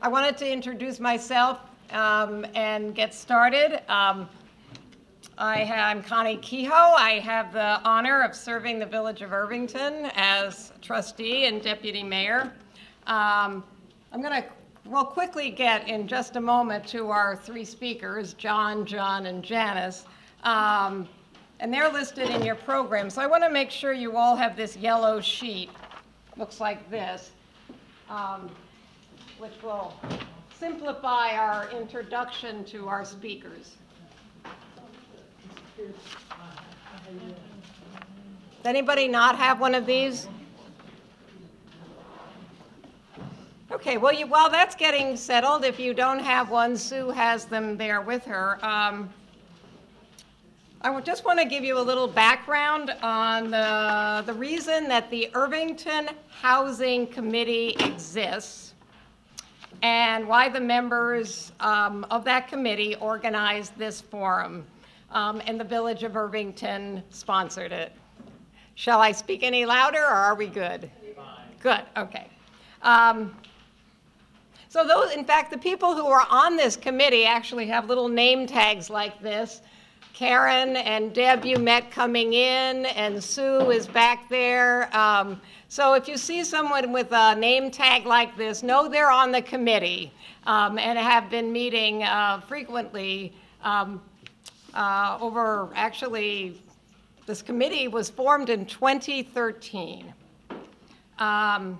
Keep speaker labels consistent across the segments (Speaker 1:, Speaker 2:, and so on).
Speaker 1: I wanted to introduce myself um, and get started. Um, I am Connie Kehoe. I have the honor of serving the Village of Irvington as trustee and deputy mayor. Um, I'm going to, we'll quickly get in just a moment to our three speakers, John, John, and Janice. Um, and they're listed in your program. So I want to make sure you all have this yellow sheet. Looks like this, um, which will simplify our introduction to our speakers. Does anybody not have one of these? Okay, well, you, while that's getting settled, if you don't have one, Sue has them there with her. Um, I just want to give you a little background on the, the reason that the Irvington Housing Committee exists and why the members um, of that committee organized this forum. Um, and the Village of Irvington sponsored it. Shall I speak any louder or are we good? Fine. Good, okay. Um, so those, in fact, the people who are on this committee actually have little name tags like this Karen and Deb you met coming in, and Sue is back there. Um, so if you see someone with a name tag like this, know they're on the committee um, and have been meeting uh, frequently um, uh, over, actually, this committee was formed in 2013. Um,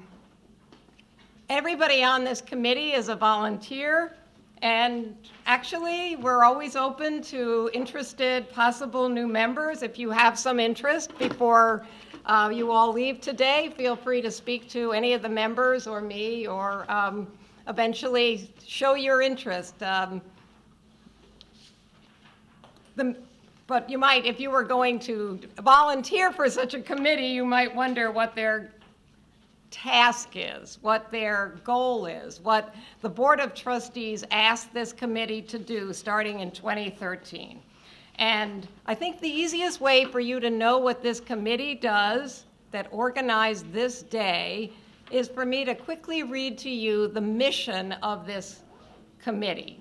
Speaker 1: everybody on this committee is a volunteer. And actually, we're always open to interested possible new members. If you have some interest before uh, you all leave today, feel free to speak to any of the members or me or um, eventually show your interest. Um, the, but you might, if you were going to volunteer for such a committee, you might wonder what their task is, what their goal is, what the Board of Trustees asked this committee to do starting in 2013. And I think the easiest way for you to know what this committee does that organized this day is for me to quickly read to you the mission of this committee.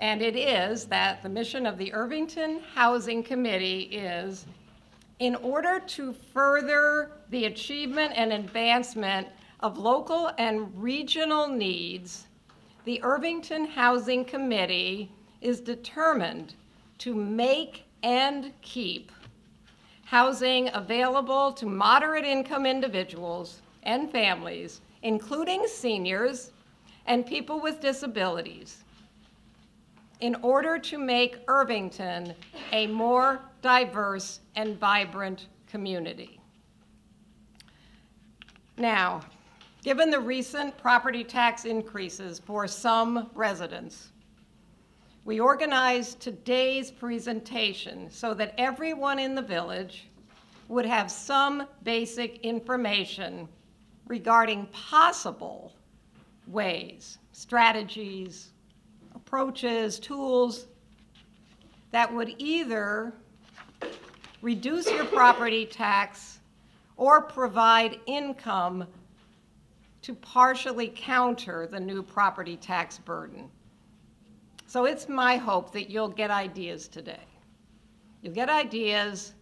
Speaker 1: And it is that the mission of the Irvington Housing Committee is in order to further the achievement and advancement of local and regional needs, the Irvington Housing Committee is determined to make and keep housing available to moderate income individuals and families, including seniors and people with disabilities, in order to make Irvington a more diverse and vibrant community. Now, given the recent property tax increases for some residents, we organized today's presentation so that everyone in the village would have some basic information regarding possible ways, strategies, approaches, tools that would either reduce your property tax or provide income to partially counter the new property tax burden. So it's my hope that you'll get ideas today. You'll get ideas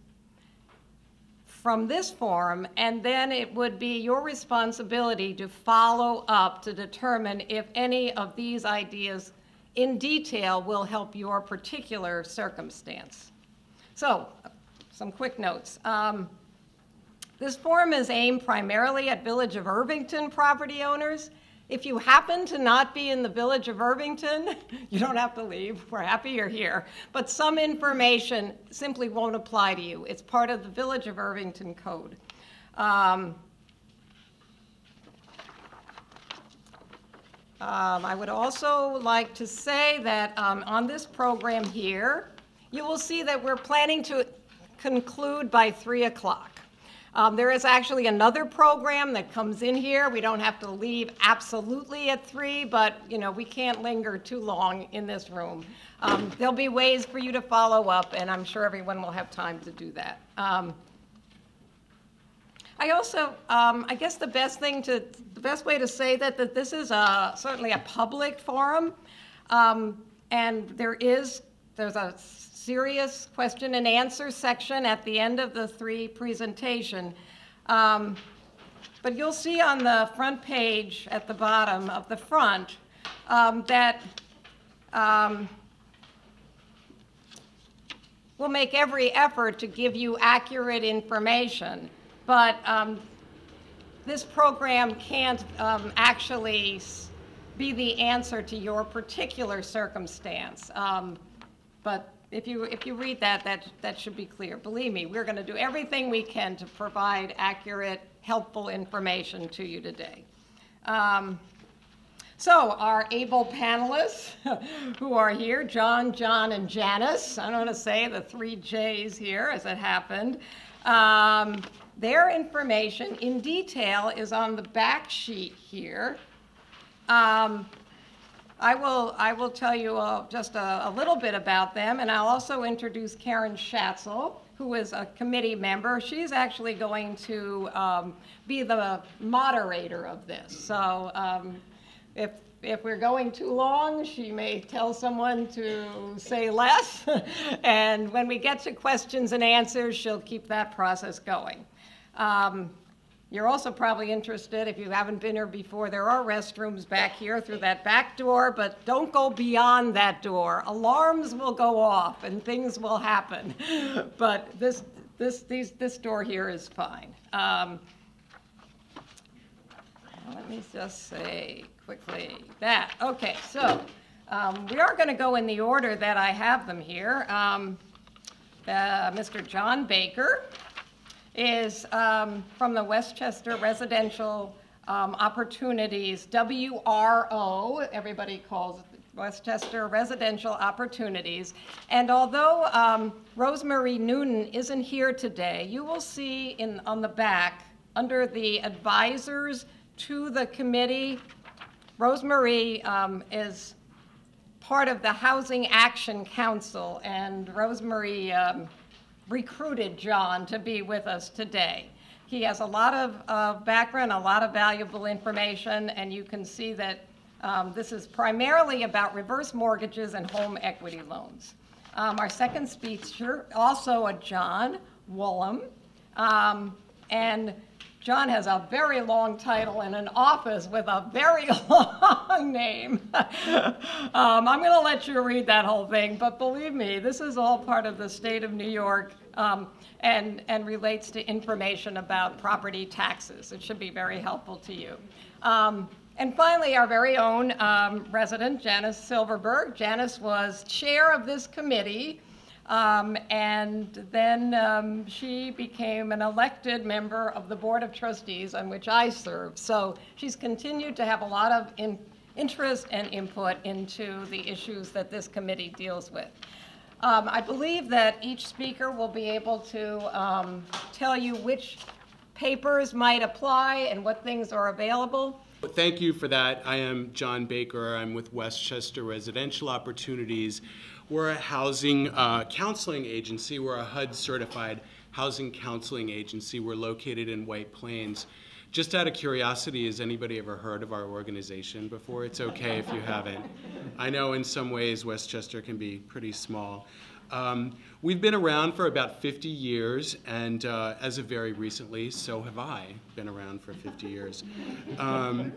Speaker 1: from this forum, and then it would be your responsibility to follow up to determine if any of these ideas in detail will help your particular circumstance. So, some quick notes. Um, this forum is aimed primarily at Village of Irvington property owners. If you happen to not be in the Village of Irvington, you don't have to leave. We're happy you're here. But some information simply won't apply to you. It's part of the Village of Irvington Code. Um, Um, I would also like to say that um, on this program here, you will see that we're planning to conclude by 3 o'clock. Um, there is actually another program that comes in here. We don't have to leave absolutely at 3, but you know we can't linger too long in this room. Um, there'll be ways for you to follow up, and I'm sure everyone will have time to do that. Um, I also, um, I guess the best thing to, the best way to say that, that this is a, certainly a public forum. Um, and there is, there's a serious question and answer section at the end of the three presentation. Um, but you'll see on the front page at the bottom of the front um, that um, we'll make every effort to give you accurate information. But um, this program can't um, actually be the answer to your particular circumstance. Um, but if you, if you read that, that, that should be clear. Believe me, we're going to do everything we can to provide accurate, helpful information to you today. Um, so our able panelists who are here, John, John, and Janice, I don't want to say the three J's here as it happened. Um, their information in detail is on the back sheet here. Um, I will, I will tell you uh, just a, a, little bit about them, and I'll also introduce Karen Schatzel, who is a committee member. She's actually going to um, be the moderator of this. So um, if, if we're going too long, she may tell someone to say less. and when we get to questions and answers, she'll keep that process going. Um, you're also probably interested, if you haven't been here before, there are restrooms back here through that back door, but don't go beyond that door. Alarms will go off and things will happen. but this, this, these, this door here is fine. Um, let me just say quickly that. Okay, so um, we are going to go in the order that I have them here. Um, uh, Mr. John Baker, is um, from the Westchester Residential um, Opportunities, WRO, everybody calls it Westchester Residential Opportunities. And although um, Rosemary Newton isn't here today, you will see in, on the back, under the advisors to the committee, Rosemary um, is part of the Housing Action Council, and Rosemary um, recruited John to be with us today. He has a lot of uh, background, a lot of valuable information, and you can see that um, this is primarily about reverse mortgages and home equity loans. Um, our second speaker, also a John Woolham, um, and John has a very long title and an office with a very long name. um, I'm going to let you read that whole thing, but believe me, this is all part of the state of New York um, and, and relates to information about property taxes. It should be very helpful to you. Um, and finally, our very own um, resident, Janice Silverberg. Janice was chair of this committee, um, and then um, she became an elected member of the Board of Trustees on which I serve. So she's continued to have a lot of in interest and input into the issues that this committee deals with. Um, I believe that each speaker will be able to um, tell you which papers might apply and what things are available.
Speaker 2: Thank you for that. I am John Baker. I'm with Westchester Residential Opportunities. We're a housing uh, counseling agency. We're a HUD certified housing counseling agency. We're located in White Plains. Just out of curiosity, has anybody ever heard of our organization before? It's okay if you haven't. I know in some ways Westchester can be pretty small. Um, we've been around for about 50 years, and uh, as of very recently, so have I been around for 50 years. Um,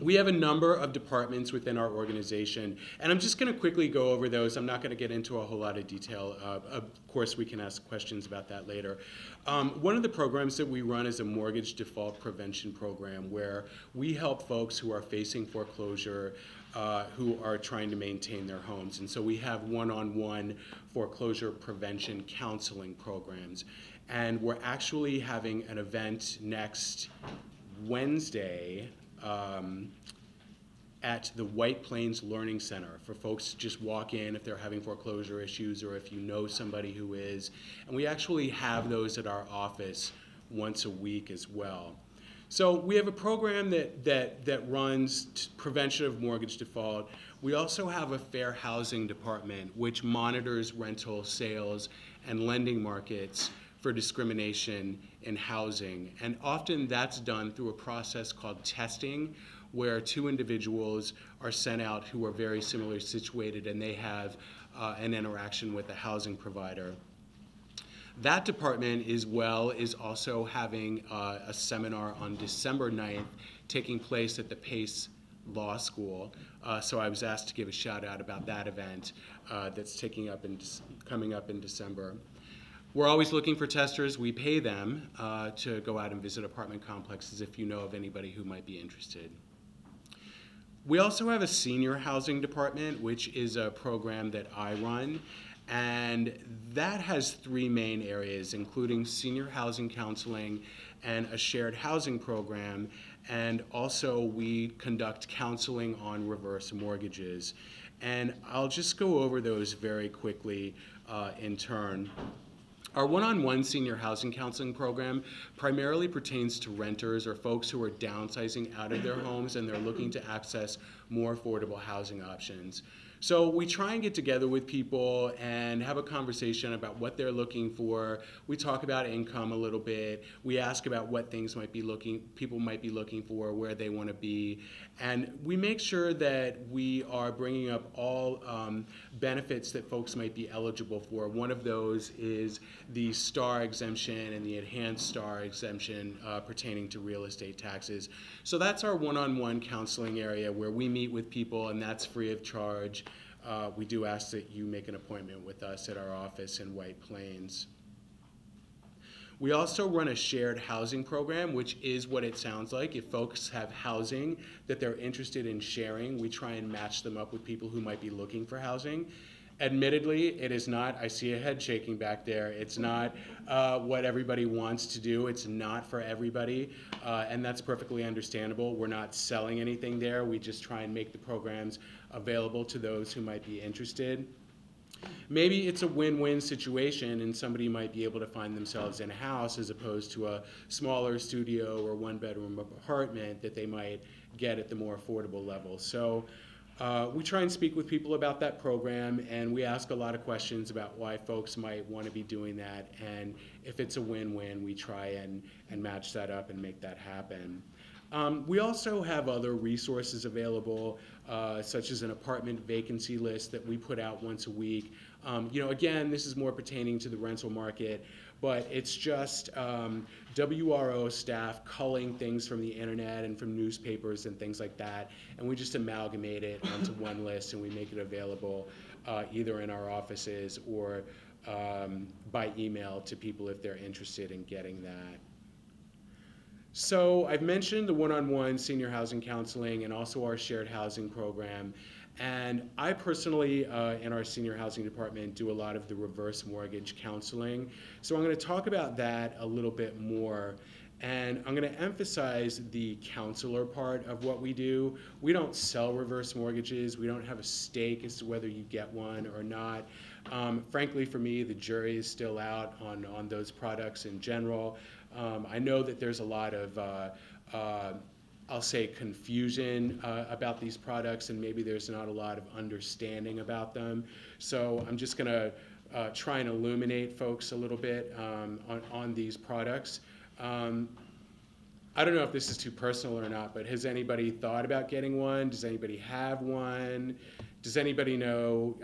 Speaker 2: we have a number of departments within our organization, and I'm just going to quickly go over those. I'm not going to get into a whole lot of detail. Uh, of course, we can ask questions about that later. Um, one of the programs that we run is a mortgage default prevention program where we help folks who are facing foreclosure uh, who are trying to maintain their homes. And so we have one-on-one -on -one foreclosure prevention counseling programs. And we're actually having an event next Wednesday um, at the White Plains Learning Center for folks to just walk in if they're having foreclosure issues or if you know somebody who is. And we actually have those at our office once a week as well. So we have a program that, that, that runs prevention of mortgage default. We also have a fair housing department which monitors rental sales and lending markets for discrimination in housing. And often that's done through a process called testing, where two individuals are sent out who are very similarly situated and they have uh, an interaction with a housing provider. That department as well is also having uh, a seminar on December 9th taking place at the Pace Law School. Uh, so I was asked to give a shout out about that event uh, that's taking up in, coming up in December. We're always looking for testers. We pay them uh, to go out and visit apartment complexes if you know of anybody who might be interested. We also have a senior housing department, which is a program that I run. And that has three main areas, including senior housing counseling and a shared housing program. And also, we conduct counseling on reverse mortgages. And I'll just go over those very quickly uh, in turn. Our one-on-one senior housing counseling program primarily pertains to renters or folks who are downsizing out of their homes and they're looking to access more affordable housing options. So we try and get together with people and have a conversation about what they're looking for. We talk about income a little bit. We ask about what things might be looking people might be looking for, where they want to be, and we make sure that we are bringing up all um, benefits that folks might be eligible for. One of those is the STAR exemption and the enhanced STAR exemption uh, pertaining to real estate taxes. So that's our one-on-one counseling area where we meet with people, and that's free of charge uh, we do ask that you make an appointment with us at our office in White Plains. We also run a shared housing program, which is what it sounds like. If folks have housing that they're interested in sharing, we try and match them up with people who might be looking for housing. Admittedly, it is not, I see a head shaking back there, it's not uh, what everybody wants to do. It's not for everybody, uh, and that's perfectly understandable. We're not selling anything there. We just try and make the programs available to those who might be interested. Maybe it's a win-win situation and somebody might be able to find themselves in a house as opposed to a smaller studio or one-bedroom apartment that they might get at the more affordable level. So uh, we try and speak with people about that program and we ask a lot of questions about why folks might want to be doing that and if it's a win-win we try and, and match that up and make that happen. Um, we also have other resources available, uh, such as an apartment vacancy list that we put out once a week. Um, you know, again, this is more pertaining to the rental market, but it's just um, WRO staff culling things from the internet and from newspapers and things like that, and we just amalgamate it onto one list and we make it available uh, either in our offices or um, by email to people if they're interested in getting that. So I've mentioned the one-on-one senior housing counseling and also our shared housing program. And I personally, uh, in our senior housing department, do a lot of the reverse mortgage counseling. So I'm going to talk about that a little bit more. And I'm going to emphasize the counselor part of what we do. We don't sell reverse mortgages. We don't have a stake as to whether you get one or not. Um, frankly, for me, the jury is still out on, on those products in general. Um, I know that there's a lot of, uh, uh, I'll say, confusion uh, about these products, and maybe there's not a lot of understanding about them. So I'm just going to uh, try and illuminate folks a little bit um, on, on these products. Um, I don't know if this is too personal or not, but has anybody thought about getting one? Does anybody have one? Does anybody know?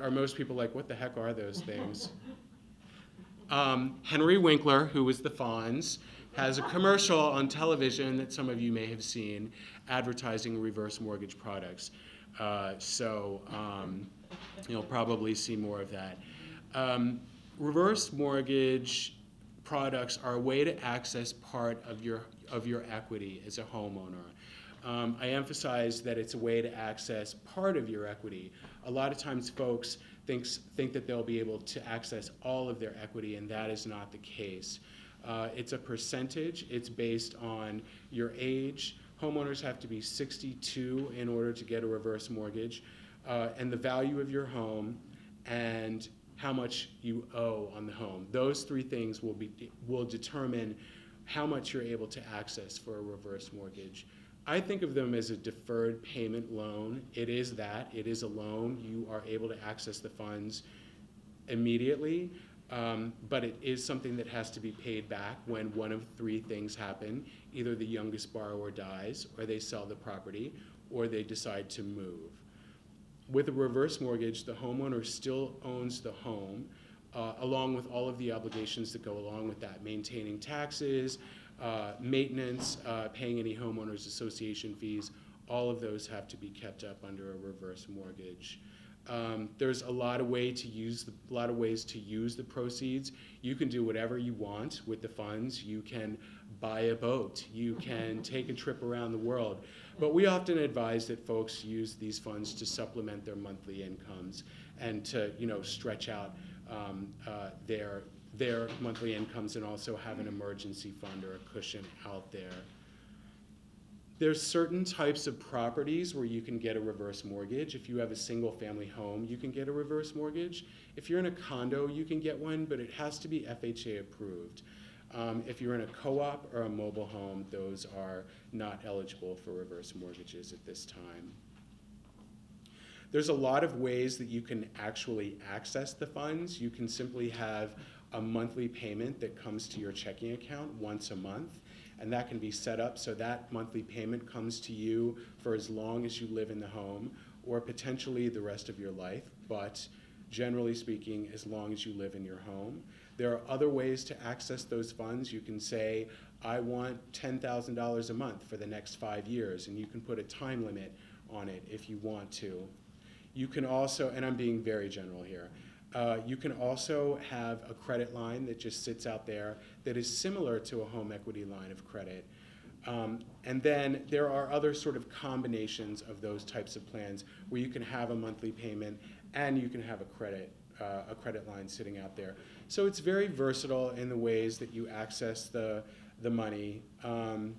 Speaker 2: Are most people like, what the heck are those things? Um, Henry Winkler, who was the Fonz, has a commercial on television that some of you may have seen advertising reverse mortgage products. Uh, so um, you'll probably see more of that. Um, reverse mortgage products are a way to access part of your, of your equity as a homeowner. Um, I emphasize that it's a way to access part of your equity. A lot of times folks thinks, think that they'll be able to access all of their equity, and that is not the case. Uh, it's a percentage. It's based on your age. Homeowners have to be 62 in order to get a reverse mortgage, uh, and the value of your home, and how much you owe on the home. Those three things will be will determine how much you're able to access for a reverse mortgage. I think of them as a deferred payment loan. It is that. It is a loan. You are able to access the funds immediately. Um, but it is something that has to be paid back when one of three things happen. Either the youngest borrower dies, or they sell the property, or they decide to move. With a reverse mortgage, the homeowner still owns the home, uh, along with all of the obligations that go along with that, maintaining taxes, uh, maintenance, uh, paying any homeowners association fees, all of those have to be kept up under a reverse mortgage. Um, there's a lot of way to use the, a lot of ways to use the proceeds. You can do whatever you want with the funds. You can buy a boat. You can take a trip around the world. But we often advise that folks use these funds to supplement their monthly incomes and to you know stretch out um, uh, their their monthly incomes and also have an emergency fund or a cushion out there. There's certain types of properties where you can get a reverse mortgage. If you have a single family home, you can get a reverse mortgage. If you're in a condo, you can get one, but it has to be FHA approved. Um, if you're in a co-op or a mobile home, those are not eligible for reverse mortgages at this time. There's a lot of ways that you can actually access the funds. You can simply have a monthly payment that comes to your checking account once a month and that can be set up so that monthly payment comes to you for as long as you live in the home or potentially the rest of your life, but generally speaking, as long as you live in your home. There are other ways to access those funds. You can say, I want $10,000 a month for the next five years, and you can put a time limit on it if you want to. You can also, and I'm being very general here, uh, you can also have a credit line that just sits out there that is similar to a home equity line of credit. Um, and then there are other sort of combinations of those types of plans where you can have a monthly payment and you can have a credit, uh, a credit line sitting out there. So it's very versatile in the ways that you access the, the money. Um,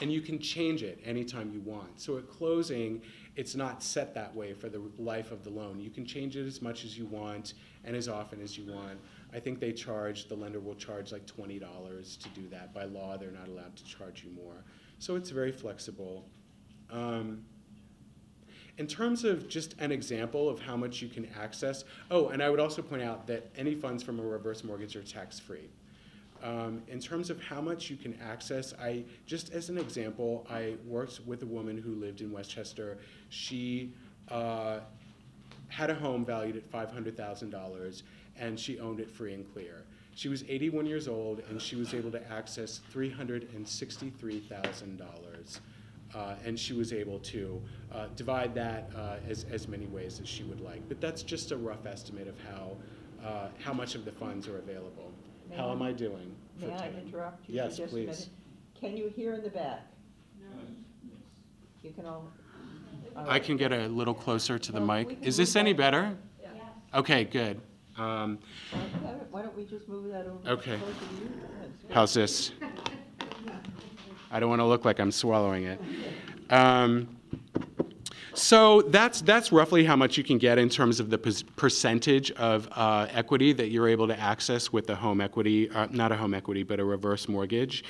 Speaker 2: and you can change it anytime you want. So at closing, it's not set that way for the life of the loan. You can change it as much as you want and as often as you want. I think they charge, the lender will charge like $20 to do that. By law, they're not allowed to charge you more. So it's very flexible. Um, in terms of just an example of how much you can access, oh, and I would also point out that any funds from a reverse mortgage are tax-free. Um, in terms of how much you can access, I just as an example, I worked with a woman who lived in Westchester. She uh, had a home valued at $500,000 and she owned it free and clear. She was 81 years old and she was able to access $363,000. Uh, and she was able to uh, divide that uh, as, as many ways as she would like. But that's just a rough estimate of how, uh, how much of the funds are available.
Speaker 3: May
Speaker 2: How
Speaker 3: I-
Speaker 2: am I doing? for
Speaker 3: May I
Speaker 2: time?
Speaker 3: interrupt you
Speaker 2: Yes,
Speaker 3: for just a
Speaker 2: please.
Speaker 3: Can you hear in the back? You can all. all
Speaker 2: I
Speaker 3: right.
Speaker 2: can get a little closer to the
Speaker 3: Well, we
Speaker 2: mic.
Speaker 3: can
Speaker 2: Is this
Speaker 3: move
Speaker 2: any
Speaker 3: that.
Speaker 2: better? Okay, good. Um,
Speaker 3: Why don't- Why don't we just move that over
Speaker 2: Okay.
Speaker 3: closer to you? That's good.
Speaker 2: How's this? I don't want to look like I'm swallowing it. Um, so that's that's roughly how much you can get in terms of the percentage of uh, equity that you're able to access with a home equity, uh, not a home equity, but a reverse mortgage.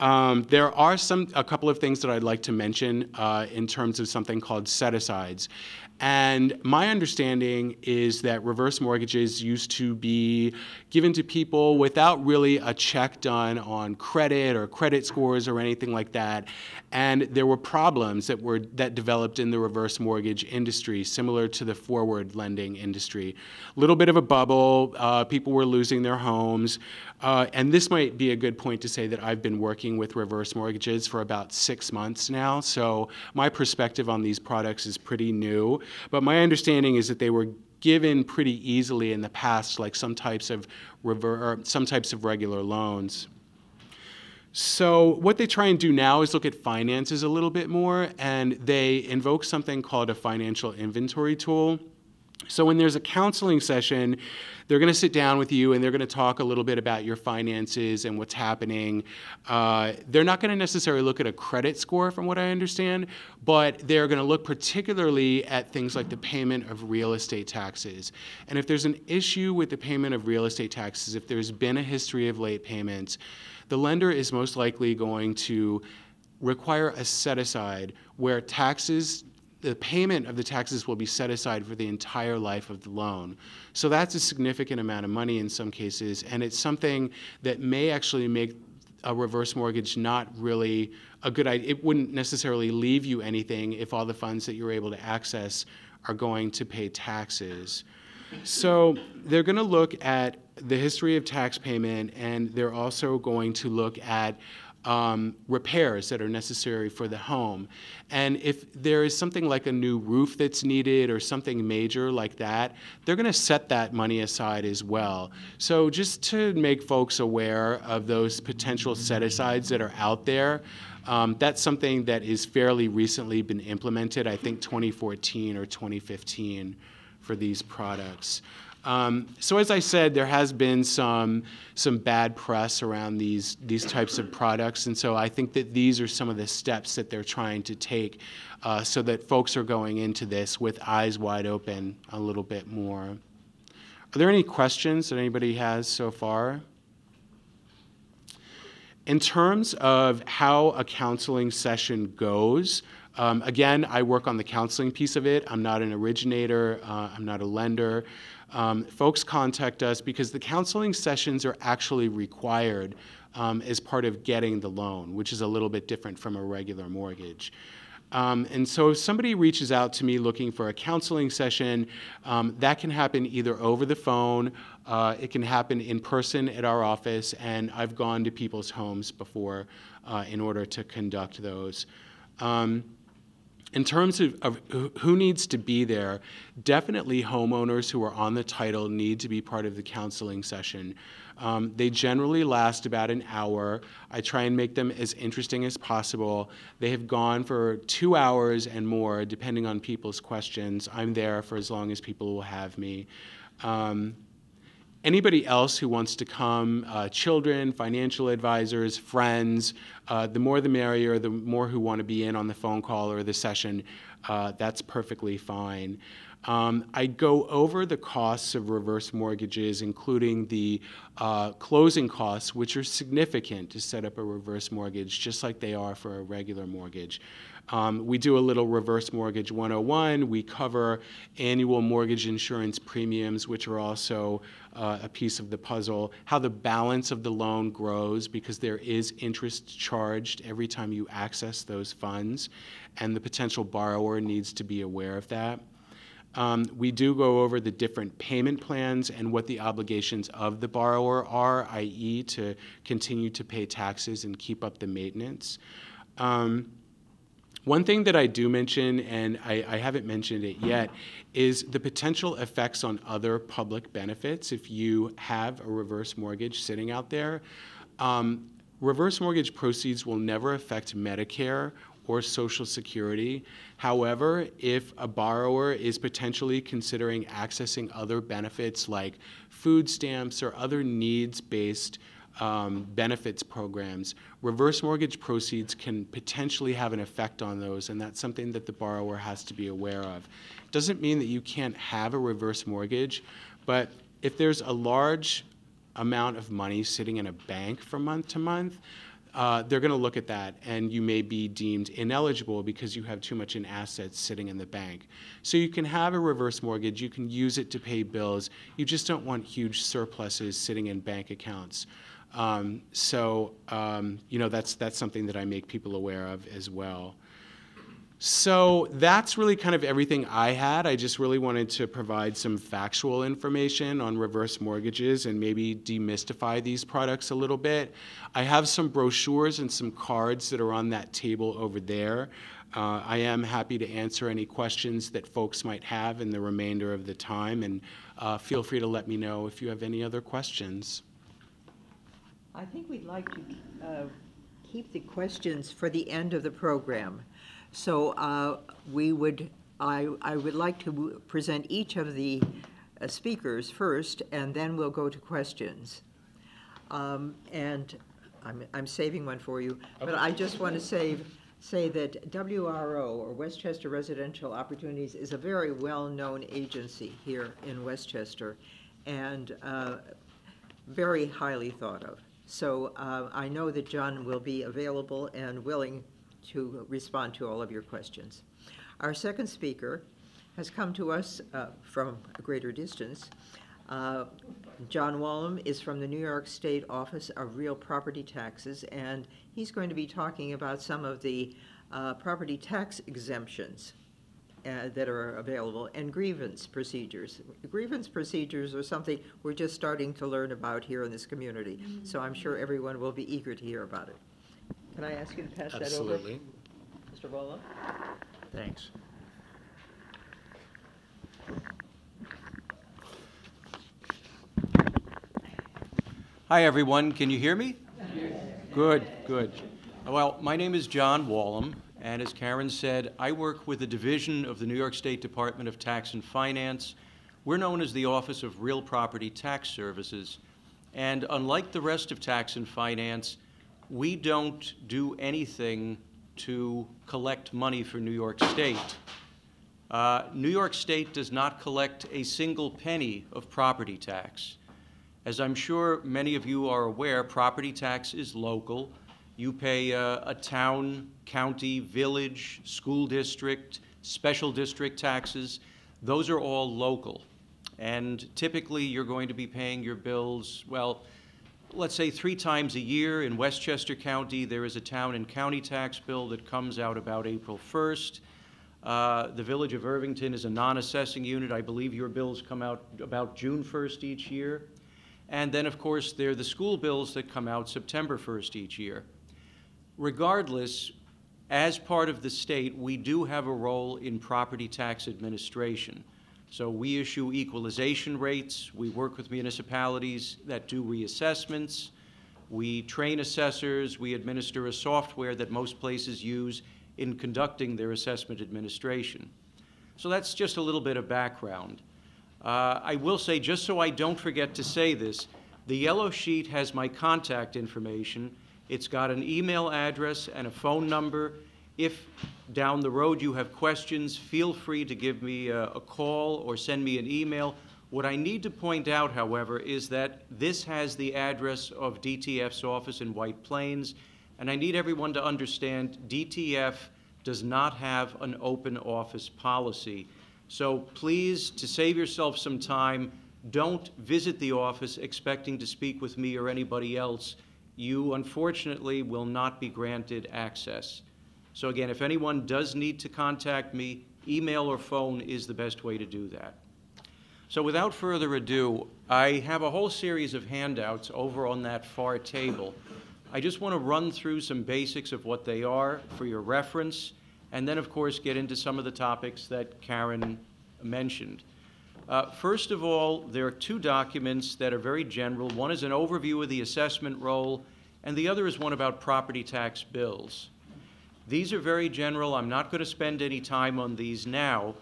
Speaker 2: Um, there are some a couple of things that I'd like to mention uh, in terms of something called set-asides. And my understanding is that reverse mortgages used to be given to people without really a check done on credit or credit scores or anything like that. And there were problems that were that developed in the reverse mortgage industry, similar to the forward lending industry. A little bit of a bubble. Uh, people were losing their homes. Uh, and this might be a good point to say that I've been working with reverse mortgages for about six months now. So my perspective on these products is pretty new. But my understanding is that they were given pretty easily in the past, like some types of rever- some types of regular loans. So what they try and do now is look at finances a little bit more, and they invoke something called a financial inventory tool. So when there's a counseling session, they're going to sit down with you and they're going to talk a little bit about your finances and what's happening. Uh, they're not going to necessarily look at a credit score, from what I understand, but they're going to look particularly at things like the payment of real estate taxes. And if there's an issue with the payment of real estate taxes, if there's been a history of late payments, the lender is most likely going to require a set aside where taxes the payment of the taxes will be set aside for the entire life of the loan. So that's a significant amount of money in some cases, and it's something that may actually make a reverse mortgage not really a good idea. It wouldn't necessarily leave you anything if all the funds that you're able to access are going to pay taxes. So they're going to look at the history of tax payment, and they're also going to look at um, repairs that are necessary for the home. And if there is something like a new roof that's needed or something major like that, they're going to set that money aside as well. So just to make folks aware of those potential set asides that are out there, um, that's something that is fairly recently been implemented, I think 2014 or 2015 for these products. Um, so as I said, there has been some some bad press around these these types of products, and so I think that these are some of the steps that they're trying to take, uh, so that folks are going into this with eyes wide open a little bit more. Are there any questions that anybody has so far? In terms of how a counseling session goes, um, again, I work on the counseling piece of it. I'm not an originator, uh, I'm not a lender. Um, folks contact us because the counseling sessions are actually required um, as part of getting the loan, which is a little bit different from a regular mortgage. Um, and so if somebody reaches out to me looking for a counseling session, um, that can happen either over the phone, uh, it can happen in person at our office, and I've gone to people's homes before uh, in order to conduct those. Um, in terms of, of, who needs to be there, definitely homeowners who are on the title need to be part of the counseling session. Um, they generally last about an hour. I try and make them as interesting as possible. They have gone for two hours and more, depending on people's questions. I'm there for as long as people will have me. Um, anybody else who wants to come, uh, children, financial advisors, friends, uh, the more the merrier, the more who want to be in on the phone call or the session, uh, that's perfectly fine. Um, I go over the costs of reverse mortgages, including the uh, closing costs, which are significant to set up a reverse mortgage, just like they are for a regular mortgage. Um, we do a little reverse mortgage 101. We cover annual mortgage insurance premiums, which are also uh, a piece of the puzzle. How the balance of the loan grows because there is interest charged every time you access those funds, and the potential borrower needs to be aware of that. Um, we do go over the different payment plans and what the obligations of the borrower are, i.e., to continue to pay taxes and keep up the maintenance. Um, one thing that I do mention, and I, I, haven't mentioned it yet, is the potential effects on other public benefits if you have a reverse mortgage sitting out there. Um, reverse mortgage proceeds will never affect Medicare or Social Security. However, if a borrower is potentially considering accessing other benefits like food stamps or other needs based um, benefits programs, reverse mortgage proceeds can potentially have an effect on those, and that's something that the borrower has to be aware of. Doesn't mean that you can't have a reverse mortgage, but if there's a large amount of money sitting in a bank from month to month, uh, they're going to look at that, and you may be deemed ineligible because you have too much in assets sitting in the bank. So you can have a reverse mortgage, you can use it to pay bills. You just don't want huge surpluses sitting in bank accounts. Um, so, um, you know, that's, that's something that I make people aware of as well. So that's really kind of everything I had. I just really wanted to provide some factual information on reverse mortgages and maybe demystify these products a little bit. I have some brochures and some cards that are on that table over there. Uh, I am happy to answer any questions that folks might have in the remainder of the time, and uh, feel free to let me know if you have any other questions.
Speaker 3: I think we'd like to uh, keep the questions for the end of the program. So uh, we would, I, I would like to present each of the uh, speakers first, and then we'll go to questions. Um, and I'm, I'm saving one for you, but I just want to save, say that WRO, or Westchester Residential Opportunities, is a very well-known agency here in Westchester, and uh, very highly thought of. So uh, I know that John will be available and willing to respond to all of your questions. Our second speaker has come to us uh, from a greater distance. Uh, John Wallum is from the New York State Office of Real Property Taxes, and he's going to be talking about some of the uh, property tax exemptions uh, that are available and grievance procedures. Grievance procedures are something we're just starting to learn about here in this community, so I'm sure everyone will be eager to hear about it. Can I ask you to pass that over?
Speaker 2: Absolutely.
Speaker 3: Mr. Wallum?
Speaker 4: Thanks. Hi, everyone. Can you hear me? Good, good. Well, my name is John Wallum, and as Karen said, I work with a division of the New York State Department of Tax and Finance. We're known as the Office of Real Property Tax Services. And unlike the rest of tax and finance, we don't do anything to collect money for New York State. Uh, New York State does not collect a single penny of property tax. As I'm sure many of you are aware, property tax is local. You pay uh, a town, county, village, school district, special district taxes. Those are all local. And typically, you're going to be paying your bills, well, let's say three times a year. In Westchester County, there is a town and county tax bill that comes out about April 1st. Uh, The Village of Irvington is a non-assessing unit. I believe your bills come out about June 1st each year. And then, of course, there are the school bills that come out September 1st each year. Regardless, as part of the state, we do have a role in property tax administration. So we issue equalization rates, we work with municipalities that do reassessments, we train assessors, we administer a software that most places use in conducting their assessment administration. So that's just a little bit of background. Uh, I will say, just so I don't forget to say this, the yellow sheet has my contact information. It's got an email address and a phone number. If down the road you have questions, feel free to give me a, a call or send me an email. What I need to point out, however, is that this has the address of DTF's office in White Plains, and I need everyone to understand DTF does not have an open office policy. So please, to save yourself some time, don't visit the office expecting to speak with me or anybody else. You unfortunately will not be granted access. So again, if anyone does need to contact me, email or phone is the best way to do that. So without further ado, I have a whole series of handouts over on that far table. I just want to run through some basics of what they are for your reference, and then, of course, get into some of the topics that Karen mentioned. Uh, First of all, there are two documents that are very general. One is an overview of the assessment roll, and the other is one about property tax bills. These are very general. I'm not going to spend any time on these now,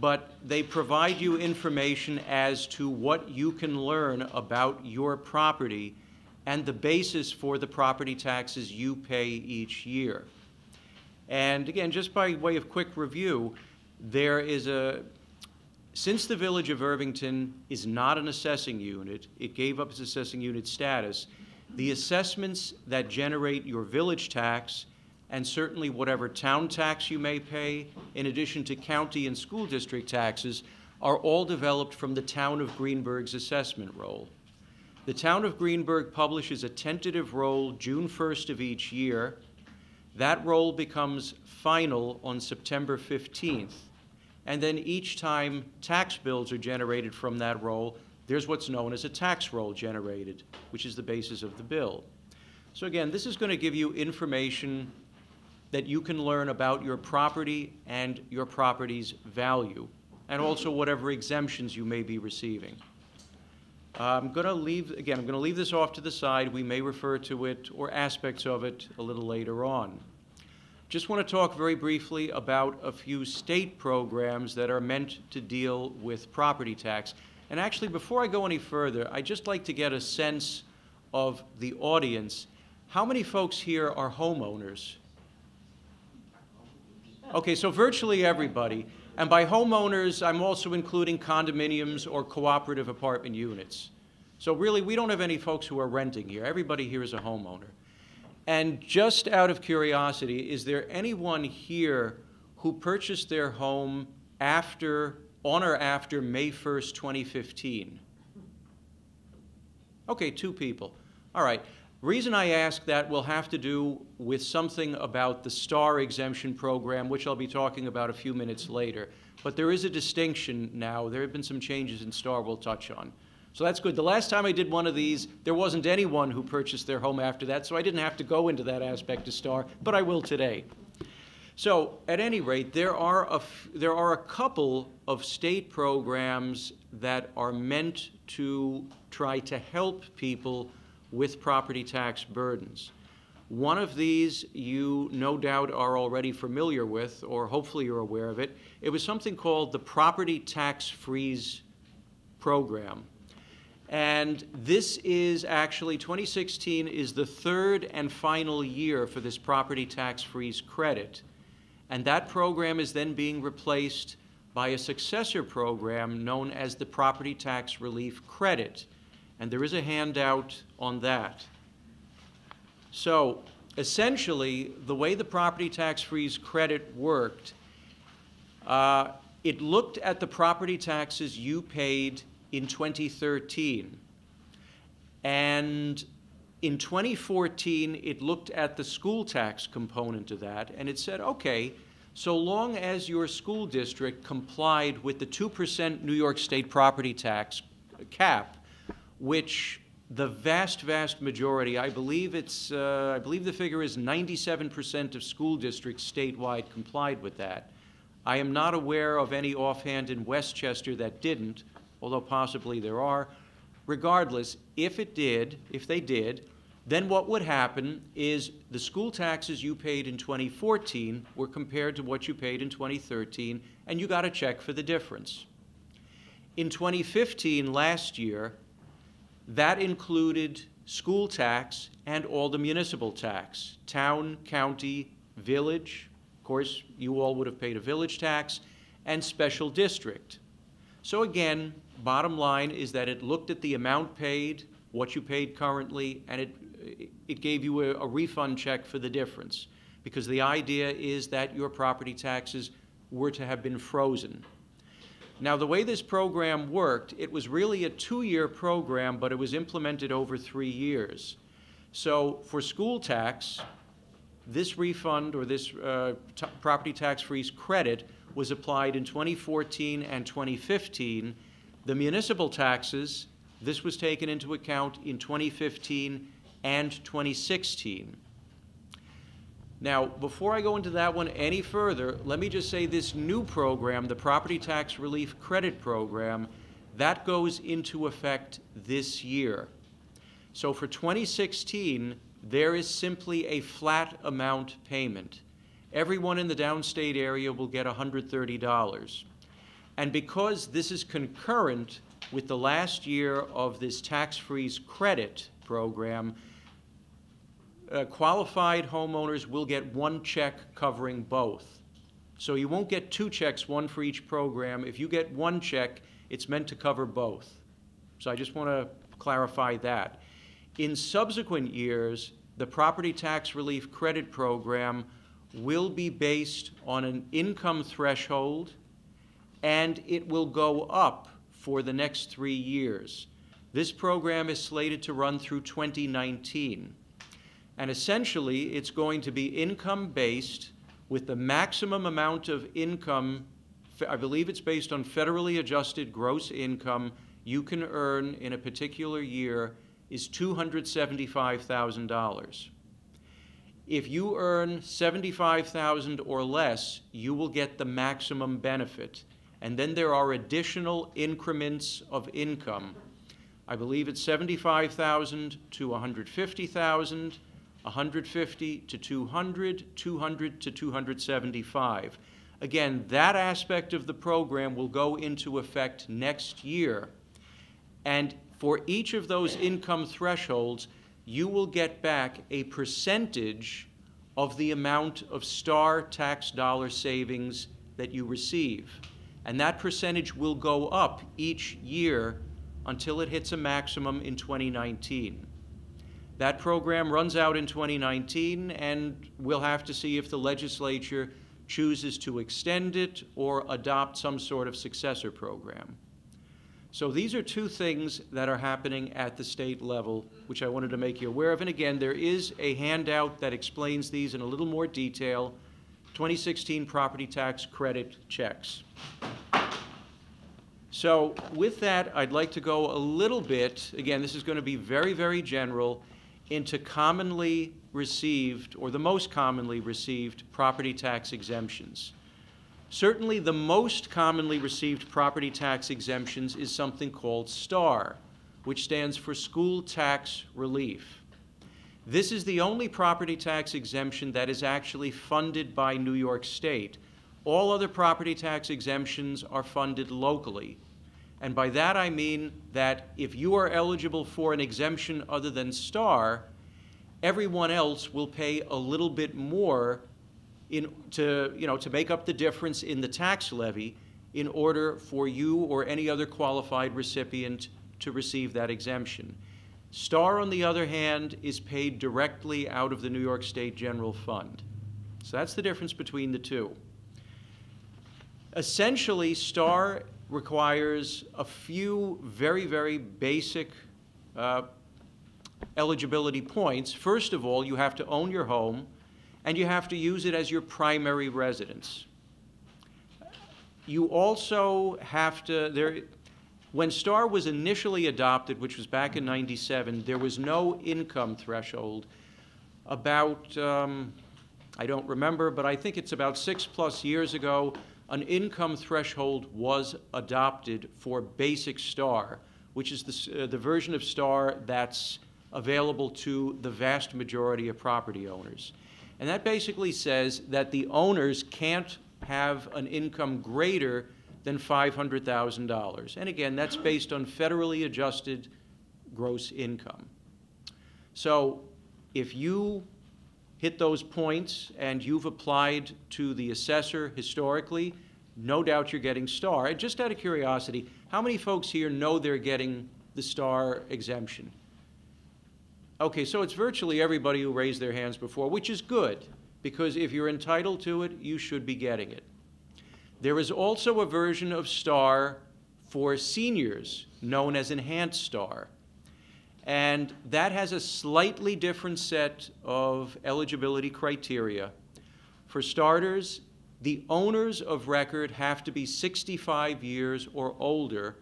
Speaker 4: but they provide you information as to what you can learn about your property and the basis for the property taxes you pay each year. And again, just by way of quick review, there is a, since the Village of Irvington is not an assessing unit, it gave up its assessing unit status, the assessments that generate your village tax and certainly whatever town tax you may pay, in addition to county and school district taxes, are all developed from the town of Greenburgh's assessment roll. The town of Greenburgh publishes a tentative roll June 1st of each year. That roll becomes final on September 15th. And then each time tax bills are generated from that roll, there's what's known as a tax roll generated, which is the basis of the bill. So again, this is going to give you information that you can learn about your property and your property's value, and also whatever exemptions you may be receiving. I'm going to leave, again, I'm going to leave this off to the side. We may refer to it or aspects of it a little later on. Just want to talk very briefly about a few state programs that are meant to deal with property tax. And actually, before I go any further, I'd just like to get a sense of the audience. How many folks here are homeowners? Okay, so virtually everybody. And by homeowners, I'm also including condominiums or cooperative apartment units. So really, we don't have any folks who are renting here. Everybody here is a homeowner. And just out of curiosity, is there anyone here who purchased their home after, on or after May 1st, 2015? Okay, two people. All right. Reason I ask that will have to do with something about the STAR exemption program, which I'll be talking about a few minutes later. But there is a distinction now. There have been some changes in STAR we'll touch on. So that's good. The last time I did one of these, there wasn't anyone who purchased their home after that, so I didn't have to go into that aspect of STAR, but I will today. So, at any rate, there are a, there are a couple of state programs that are meant to try to help people with property tax burdens. One of these you no doubt are already familiar with, or hopefully you're aware of it. It was something called the Property Tax Freeze Program. And this is actually, 2016 is the third and final year for this property tax freeze credit. And that program is then being replaced by a successor program known as the Property Tax Relief Credit. And there is a handout on that. So essentially, the way the property tax freeze credit worked, uh, it looked at the property taxes you paid in 2013. And in 2014, it looked at the school tax component of that, and it said, okay, so long as your school district complied with the 2% New York State property tax cap, which the vast, vast majority, I believe it's, uh, I believe the figure is 97% of school districts statewide complied with that. I am not aware of any offhand in Westchester that didn't, although possibly there are. Regardless, if it did, if they did, then what would happen is the school taxes you paid in 2014 were compared to what you paid in 2013, and you got a check for the difference. In 2015, last year, that included school tax and all the municipal tax, town, county, village. Of course, you all would have paid a village tax, and special district. So again, bottom line is that it looked at the amount paid, what you paid currently, and it, it gave you a, a refund check for the difference. Because the idea is that your property taxes were to have been frozen. Now, the way this program worked, it was really a two-year program, but it was implemented over three years. So for school tax, this refund or this uh, property tax freeze credit was applied in 2014 and 2015. The municipal taxes, this was taken into account in 2015 and 2016. Now, before I go into that one any further, let me just say this new program, the Property Tax Relief Credit Program, that goes into effect this year. So for 2016, there is simply a flat amount payment. Everyone in the downstate area will get $130. And because this is concurrent with the last year of this tax freeze credit program, uh, qualified homeowners will get one check covering both. So you won't get two checks, one for each program. If you get one check, it's meant to cover both. So I just want to clarify that. In subsequent years, the property tax relief credit program will be based on an income threshold and it will go up for the next three years. This program is slated to run through 2019. And essentially, it's going to be income based with the maximum amount of income, I believe it's based on federally adjusted gross income you can earn in a particular year is $275,000. If you earn 75,000 dollars or less, you will get the maximum benefit. And then there are additional increments of income. I believe it's 75,000 to 150,000, 150 to 200, 200 to 275. Again, that aspect of the program will go into effect next year. And for each of those income thresholds, you will get back a percentage of the amount of STAR tax dollar savings that you receive. And that percentage will go up each year until it hits a maximum in 2019. That program runs out in 2019, and we'll have to see if the legislature chooses to extend it or adopt some sort of successor program. So these are two things that are happening at the state level, which I wanted to make you aware of. And again, there is a handout that explains these in a little more detail. 2016 property tax credit checks. So with that, I'd like to go a little bit, again, this is going to be very, very general, into commonly received, or the most commonly received, property tax exemptions. Certainly, the most commonly received property tax exemptions is something called STAR, which stands for School Tax Relief. This is the only property tax exemption that is actually funded by New York State. All other property tax exemptions are funded locally. And by that I mean that if you are eligible for an exemption other than STAR, everyone else will pay a little bit more in, to, you know, to make up the difference in the tax levy in order for you or any other qualified recipient to receive that exemption. STAR, on the other hand, is paid directly out of the New York State General Fund. So that's the difference between the two. Essentially, STAR requires a few very, very basic uh, eligibility points. First of all, you have to own your home and you have to use it as your primary residence. You also have to, there, when STAR was initially adopted, which was back in 97, there was no income threshold. About, um, I don't remember, but I think it's about six plus years ago, an income threshold was adopted for basic STAR, which is the, uh, the version of STAR that's available to the vast majority of property owners. And that basically says that the owners can't have an income greater than $500,000. And again, that's based on federally adjusted gross income. So if you hit those points and you've applied to the assessor historically, no doubt you're getting STAR. Just out of curiosity, how many folks here know they're getting the STAR exemption? Okay, so it's virtually everybody who raised their hands before, which is good, because if you're entitled to it, you should be getting it. There is also a version of STAR for seniors known as Enhanced STAR. And that has a slightly different set of eligibility criteria. For starters, the owners of record have to be 65 years or older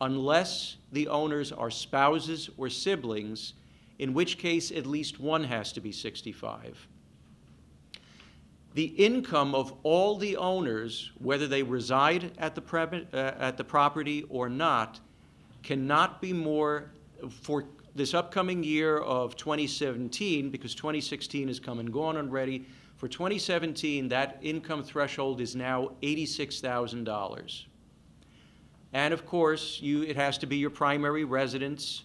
Speaker 4: unless the owners are spouses or siblings in which case at least one has to be 65. The income of all the owners, whether they reside at the, uh, at the property or not, cannot be more, for this upcoming year of 2017, because 2016 has come and gone already, for 2017, that income threshold is now $86,000. And of course, you, it has to be your primary residence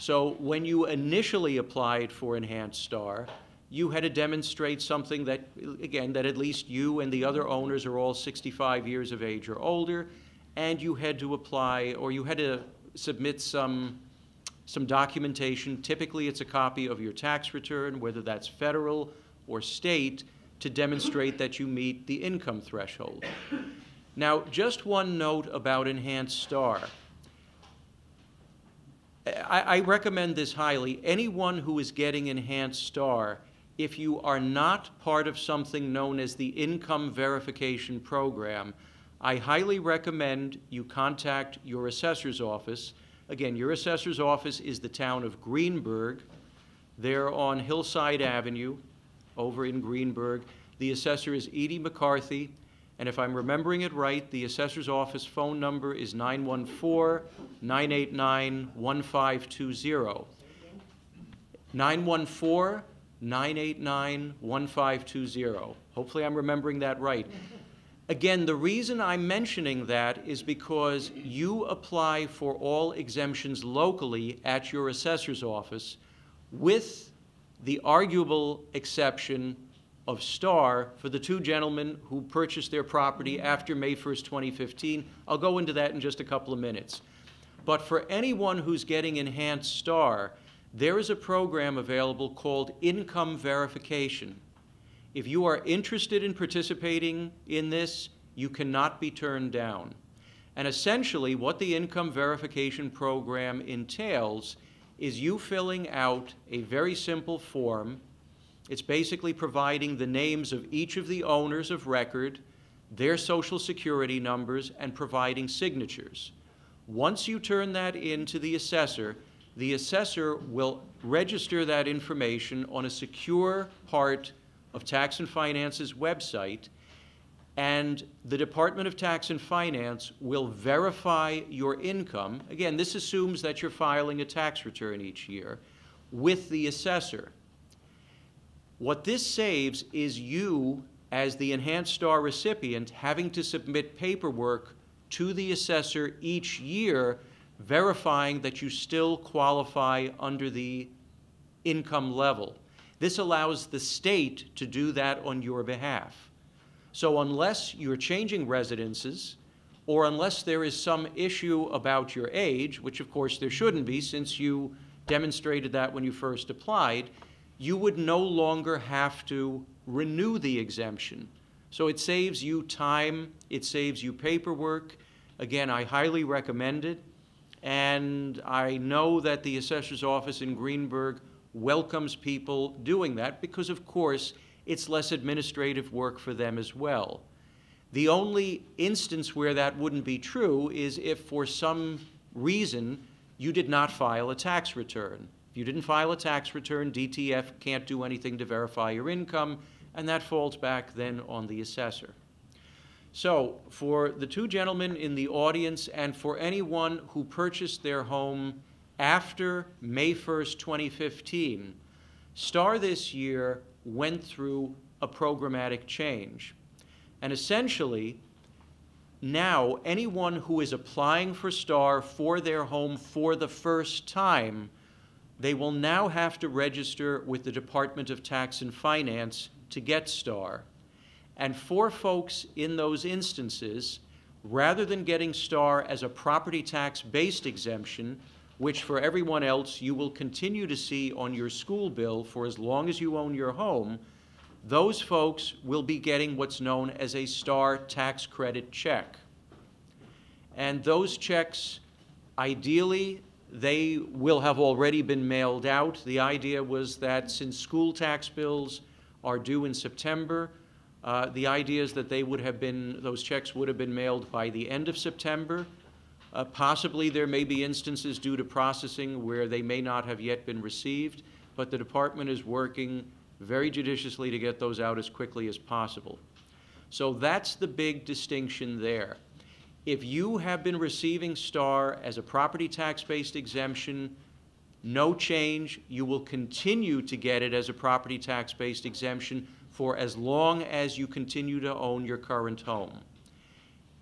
Speaker 4: so when you initially applied for Enhanced Star, you had to demonstrate something that, again, that at least you and the other owners are all 65 years of age or older, and you had to apply or you had to submit some, some documentation. Typically, it's a copy of your tax return, whether that's federal or state, to demonstrate that you meet the income threshold. Now, just one note about Enhanced Star. I, I recommend this highly. Anyone who is getting Enhanced Star, if you are not part of something known as the Income Verification Program, I highly recommend you contact your assessor's office. Again, your assessor's office is the town of Greenburgh. They're on Hillside Avenue over in Greenburgh. The assessor is Edie McCarthy. And if I'm remembering it right, the assessor's office phone number is 914-989-1520. 914-989-1520. Hopefully I'm remembering that right. Again, the reason I'm mentioning that is because you apply for all exemptions locally at your assessor's office with the arguable exception of Star for the two gentlemen who purchased their property after May 1st, 2015. I'll go into that in just a couple of minutes. But for anyone who's getting enhanced Star, there is a program available called income verification. If you are interested in participating in this, you cannot be turned down. And essentially, what the income verification program entails is you filling out a very simple form. It's basically providing the names of each of the owners of record, their social security numbers, and providing signatures. Once you turn that in to the assessor, the assessor will register that information on a secure part of Tax and Finance's website, and the Department of Tax and Finance will verify your income. Again, this assumes that you're filing a tax return each year with the assessor. What this saves is you, as the Enhanced Star recipient, having to submit paperwork to the assessor each year verifying that you still qualify under the income level. This allows the state to do that on your behalf. So unless you're changing residences, or unless there is some issue about your age, which of course there shouldn't be since you demonstrated that when you first applied, you would no longer have to renew the exemption. So it saves you time, it saves you paperwork. Again, I highly recommend it. And I know that the assessor's office in Greenburgh welcomes people doing that because, of course, it's less administrative work for them as well. The only instance where that wouldn't be true is if for some reason you did not file a tax return. If you didn't file a tax return, DTF can't do anything to verify your income, and that falls back then on the assessor. So, for the two gentlemen in the audience and for anyone who purchased their home after May 1st, 2015, STAR this year went through a programmatic change. And essentially, now anyone who is applying for STAR for their home for the first time, they will now have to register with the Department of Tax and Finance to get STAR. And for folks in those instances, rather than getting STAR as a property tax based exemption, which for everyone else you will continue to see on your school bill for as long as you own your home, those folks will be getting what's known as a STAR tax credit check. And those checks, ideally, they will have already been mailed out. The idea was that since school tax bills are due in September, uh, the idea is that they would have been, those checks would have been mailed by the end of September. Uh, possibly there may be instances due to processing where they may not have yet been received, but the department is working very judiciously to get those out as quickly as possible. So that's the big distinction there. If you have been receiving STAR as a property tax-based exemption, no change. You will continue to get it as a property tax-based exemption for as long as you continue to own your current home.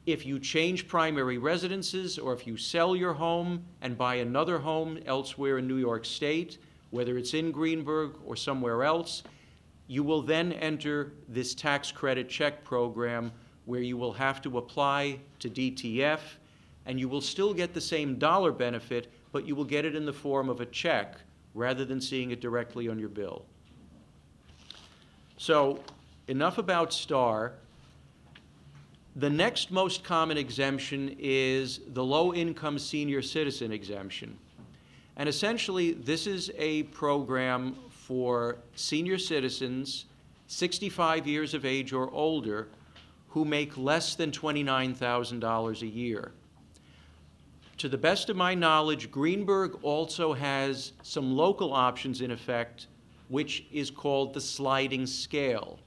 Speaker 4: If you change primary residences or if you sell your home and buy another home elsewhere in New York State, whether it's in Greenburgh or somewhere else, you will then enter this tax credit check program where you will have to apply to DTF and you will still get the same dollar benefit, but you will get it in the form of a check rather than seeing it directly on your bill. So enough about STAR. The next most common exemption is the low-income senior citizen exemption. And essentially, this is a program for senior citizens 65 years of age or older who make less than $29,000 a year. To the best of my knowledge, Greenburgh also has some local options in effect which is called the sliding scale.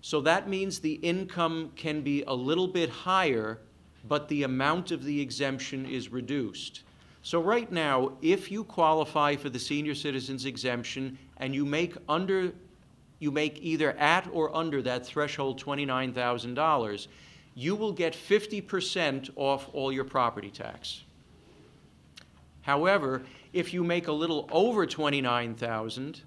Speaker 4: So that means the income can be a little bit higher, but the amount of the exemption is reduced. So right now, if you qualify for the senior citizens exemption and you make under you make either at or under that threshold $29,000, you will get 50% off all your property tax. However, if you make a little over 29,000,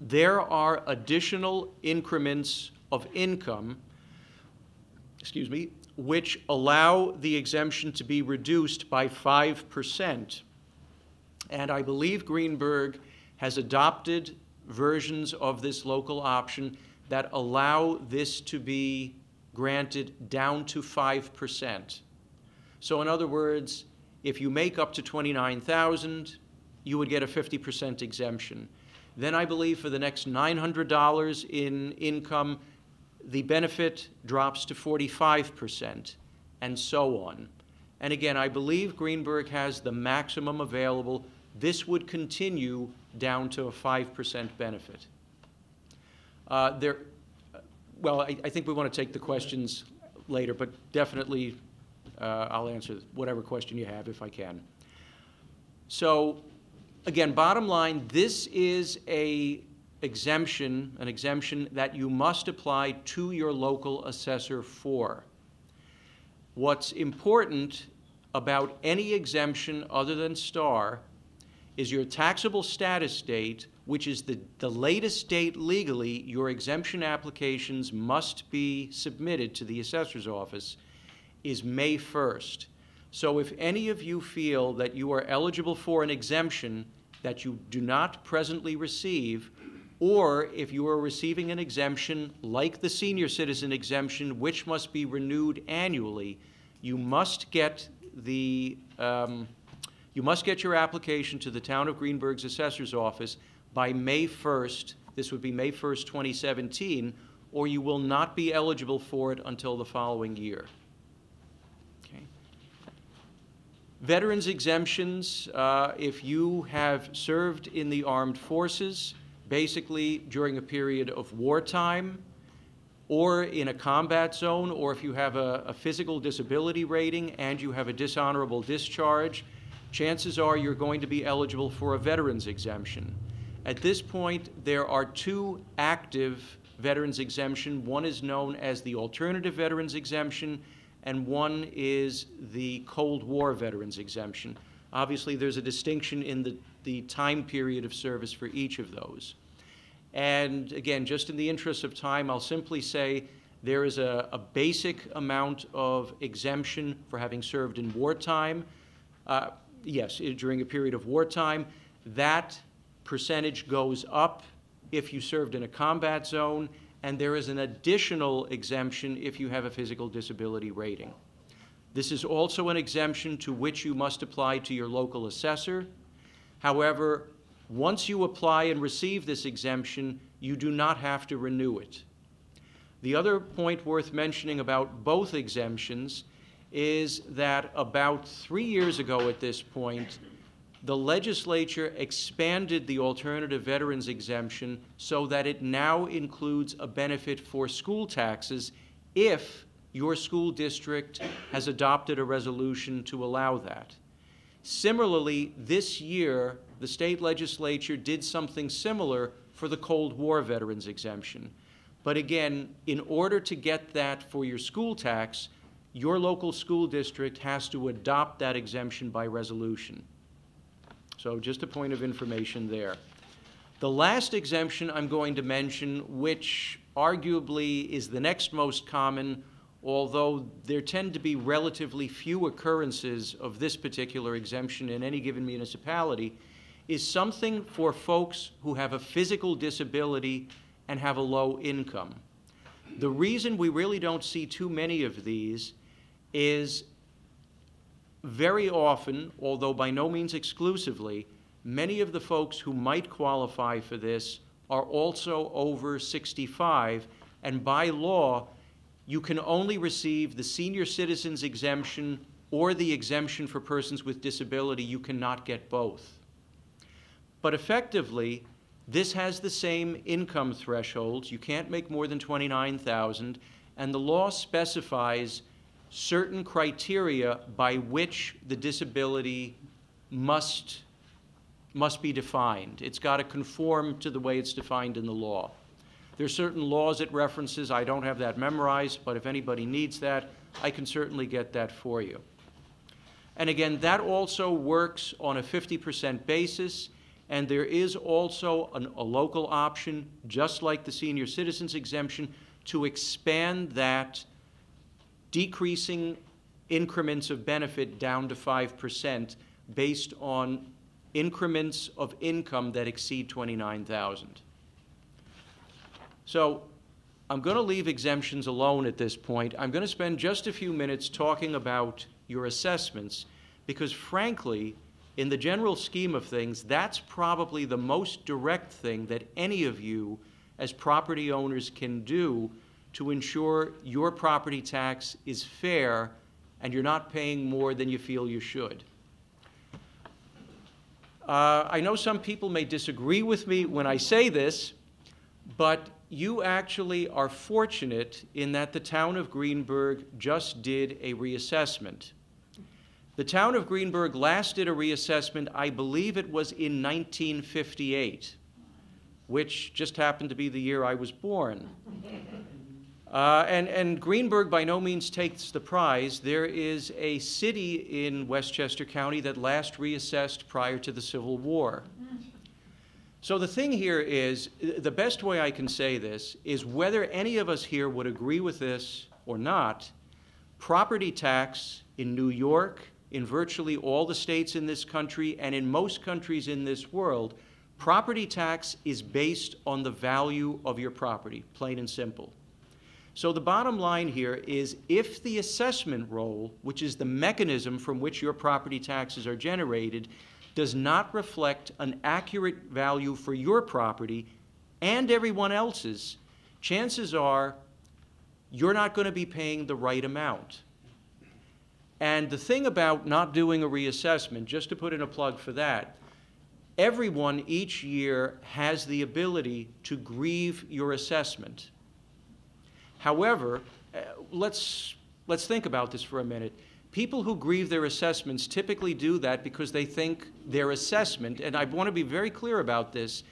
Speaker 4: there are additional increments of income, excuse me, which allow the exemption to be reduced by 5%. And I believe Greenburgh has adopted versions of this local option that allow this to be granted down to 5%. So in other words, if you make up to 29,000, you would get a 50% exemption. Then I believe for the next $900 in income, the benefit drops to 45%, and so on. And again, I believe Greenburgh has the maximum available. This would continue down to a 5% benefit. Uh, There, well, I, I think we want to take the questions later, but definitely, uh, I'll answer whatever question you have if I can. So, again, bottom line, this is a exemption, an exemption that you must apply to your local assessor for. What's important about any exemption other than STAR is your taxable status date, which is the, the latest date legally your exemption applications must be submitted to the assessor's office, is May 1st. So if any of you feel that you are eligible for an exemption that you do not presently receive, or if you are receiving an exemption like the senior citizen exemption, which must be renewed annually, you must get the, um, you must get your application to the Town of Greenburgh's Assessor's Office by May 1st, this would be May 1st, 2017, or you will not be eligible for it until the following year. Okay. Veterans exemptions, uh, if you have served in the armed forces, basically during a period of wartime, or in a combat zone, or if you have a, a physical disability rating and you have a dishonorable discharge, chances are you're going to be eligible for a veterans exemption. At this point, there are two active veterans exemption. One is known as the alternative veterans exemption, and one is the Cold War veterans exemption. Obviously, there's a distinction in the, the time period of service for each of those. And again, just in the interest of time, I'll simply say there is a, a basic amount of exemption for having served in wartime. Uh, yes, during a period of wartime. That percentage goes up if you served in a combat zone, and there is an additional exemption if you have a physical disability rating. This is also an exemption to which you must apply to your local assessor. However, once you apply and receive this exemption, you do not have to renew it. The other point worth mentioning about both exemptions is that about three years ago at this point, the legislature expanded the alternative veterans exemption so that it now includes a benefit for school taxes if your school district has adopted a resolution to allow that. Similarly, this year, the state legislature did something similar for the Cold War veterans exemption. But again, in order to get that for your school tax, your local school district has to adopt that exemption by resolution. So just a point of information there. The last exemption I'm going to mention, which arguably is the next most common, although there tend to be relatively few occurrences of this particular exemption in any given municipality, is something for folks who have a physical disability and have a low income. The reason we really don't see too many of these is very often, although by no means exclusively, many of the folks who might qualify for this are also over 65, and by law, you can only receive the senior citizens exemption or the exemption for persons with disability. You cannot get both. But effectively, this has the same income thresholds. You can't make more than 29,000, and the law specifies certain criteria by which the disability must must be defined. It's got to conform to the way it's defined in the law. There are certain laws it references. I don't have that memorized, but if anybody needs that, I can certainly get that for you. And again, that also works on a 50% basis. And there is also an, a local option, just like the senior citizens exemption, to expand that decreasing increments of benefit down to 5% based on increments of income that exceed 29,000. So I'm going to leave exemptions alone at this point. I'm going to spend just a few minutes talking about your assessments because frankly, in the general scheme of things, that's probably the most direct thing that any of you as property owners can do to ensure your property tax is fair and you're not paying more than you feel you should. Uh, I know some people may disagree with me when I say this, but you actually are fortunate in that the town of Greenburgh just did a reassessment. The town of Greenburgh last did a reassessment, I believe it was in 1958, which just happened to be the year I was born. Uh, and, and Greenburgh by no means takes the prize. There is a city in Westchester County that last reassessed prior to the Civil War. So the thing here is, the best way I can say this is whether any of us here would agree with this or not, property tax in New York, in virtually all the states in this country, and in most countries in this world, property tax is based on the value of your property, plain and simple. So the bottom line here is if the assessment roll, which is the mechanism from which your property taxes are generated, does not reflect an accurate value for your property and everyone else's, chances are you're not going to be paying the right amount. And the thing about not doing a reassessment, just to put in a plug for that, everyone each year has the ability to grieve your assessment. However, uh, let's, let's think about this for a minute. People who grieve their assessments typically do that because they think their assessment, and I want to be very clear about this,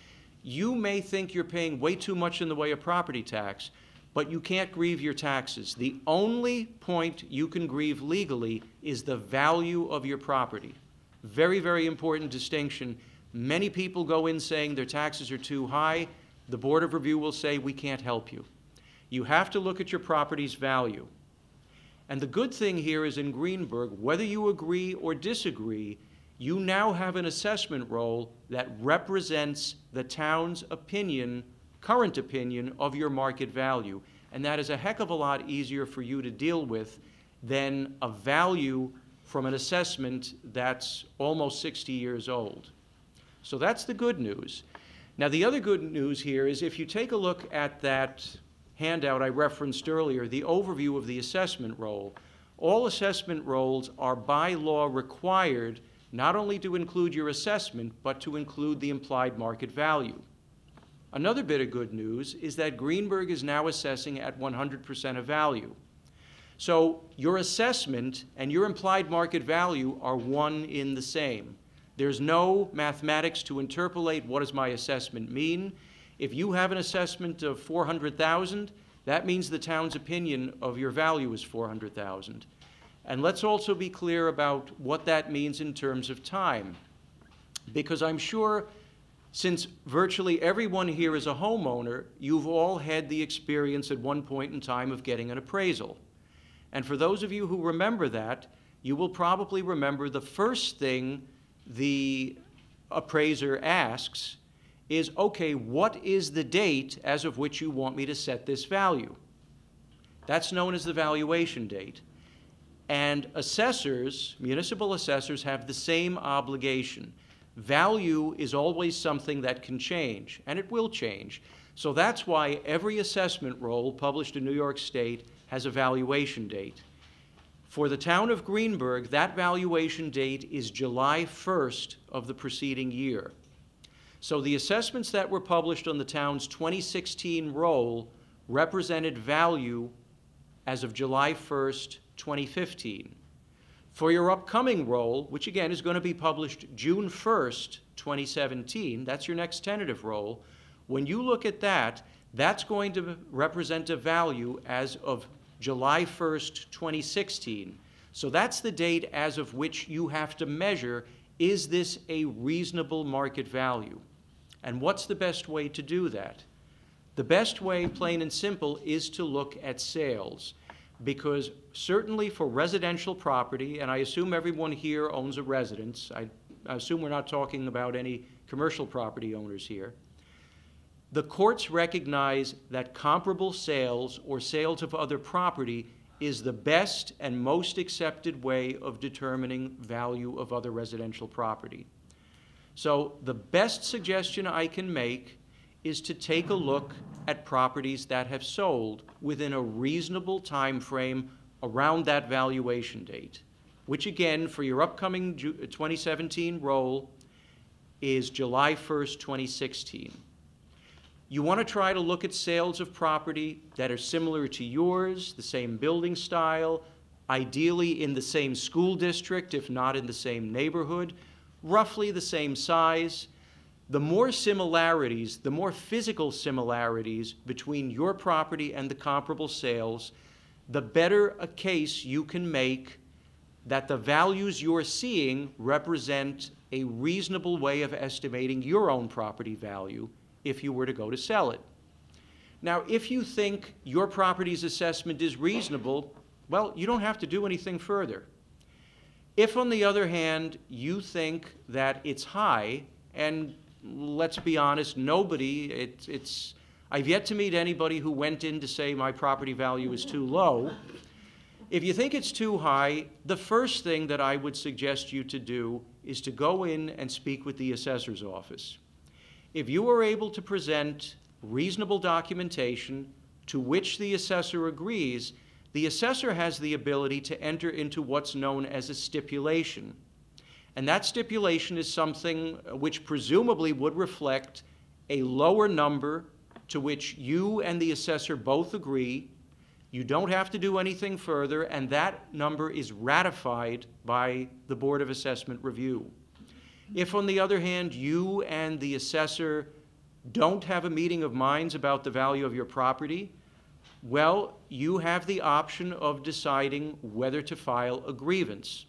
Speaker 4: you may think you're paying way too much in the way of property tax, but you can't grieve your taxes. The only point you can grieve legally is the value of your property. Very, very important distinction. Many people go in saying their taxes are too high. The Board of Review will say, we can't help you you have to look at your property's value. And the good thing here is in Greenburgh, whether you agree or disagree, you now have an assessment roll that represents the town's opinion, current opinion, of your market value. And that is a heck of a lot easier for you to deal with than a value from an assessment that's almost 60 years old. So that's the good news. Now, the other good news here is if you take a look at that handout I referenced earlier, the overview of the assessment roll. All assessment rolls are by law required not only to include your assessment, but to include the implied market value. Another bit of good news is that Greenburgh is now assessing at 100% of value. So your assessment and your implied market value are one in the same. There's no mathematics to interpolate what does my assessment mean. If you have an assessment of 400,000, that means the town's opinion of your value is 400,000. And let's also be clear about what that means in terms of time. Because I'm sure since virtually everyone here is a homeowner, you've all had the experience at one point in time of getting an appraisal. And for those of you who remember that, you will probably remember the first thing the appraiser asks is, okay, what is the date as of which you want me to set this value? That's known as the valuation date. And assessors, municipal assessors, have the same obligation. Value is always something that can change, and it will change. So that's why every assessment roll published in New York State has a valuation date. For the town of Greenburgh, that valuation date is July 1st of the preceding year. So the assessments that were published on the town's 2016 roll represented value as of July 1st, 2015. For your upcoming roll, which again is going to be published June 1st, 2017, that's your next tentative roll, when you look at that, that's going to represent a value as of July 1st, 2016. So that's the date as of which you have to measure, is this a reasonable market value? And what's the best way to do that? The best way, plain and simple, is to look at sales. Because certainly for residential property, and I assume everyone here owns a residence, I, I assume we're not talking about any commercial property owners here. the courts recognize that comparable sales or sales of other property is the best and most accepted way of determining value of other residential property. So the best suggestion I can make is to take a look at properties that have sold within a reasonable time frame around that valuation date, which again, for your upcoming uh, 2017 roll, is July 1st, 2016. You want to try to look at sales of property that are similar to yours, the same building style, ideally in the same school district, if not in the same neighborhood, roughly the same size. The more similarities, the more physical similarities between your property and the comparable sales, the better a case you can make that the values you're seeing represent a reasonable way of estimating your own property value if you were to go to sell it. Now, if you think your property's assessment is reasonable, well, you don't have to do anything further. If, on the other hand, you think that it's high, and let's be honest, nobody, it, it's, I've yet to meet anybody who went in to say my property value is too low. If you think it's too high, the first thing that I would suggest you to do is to go in and speak with the assessor's office. If you are able to present reasonable documentation to which the assessor agrees, the assessor has the ability to enter into what's known as a stipulation. And that stipulation is something which presumably would reflect a lower number to which you and the assessor both agree. You don't have to do anything further, and that number is ratified by the Board of Assessment Review. If, on the other hand, you and the assessor don't have a meeting of minds about the value of your property, well, you have the option of deciding whether to file a grievance.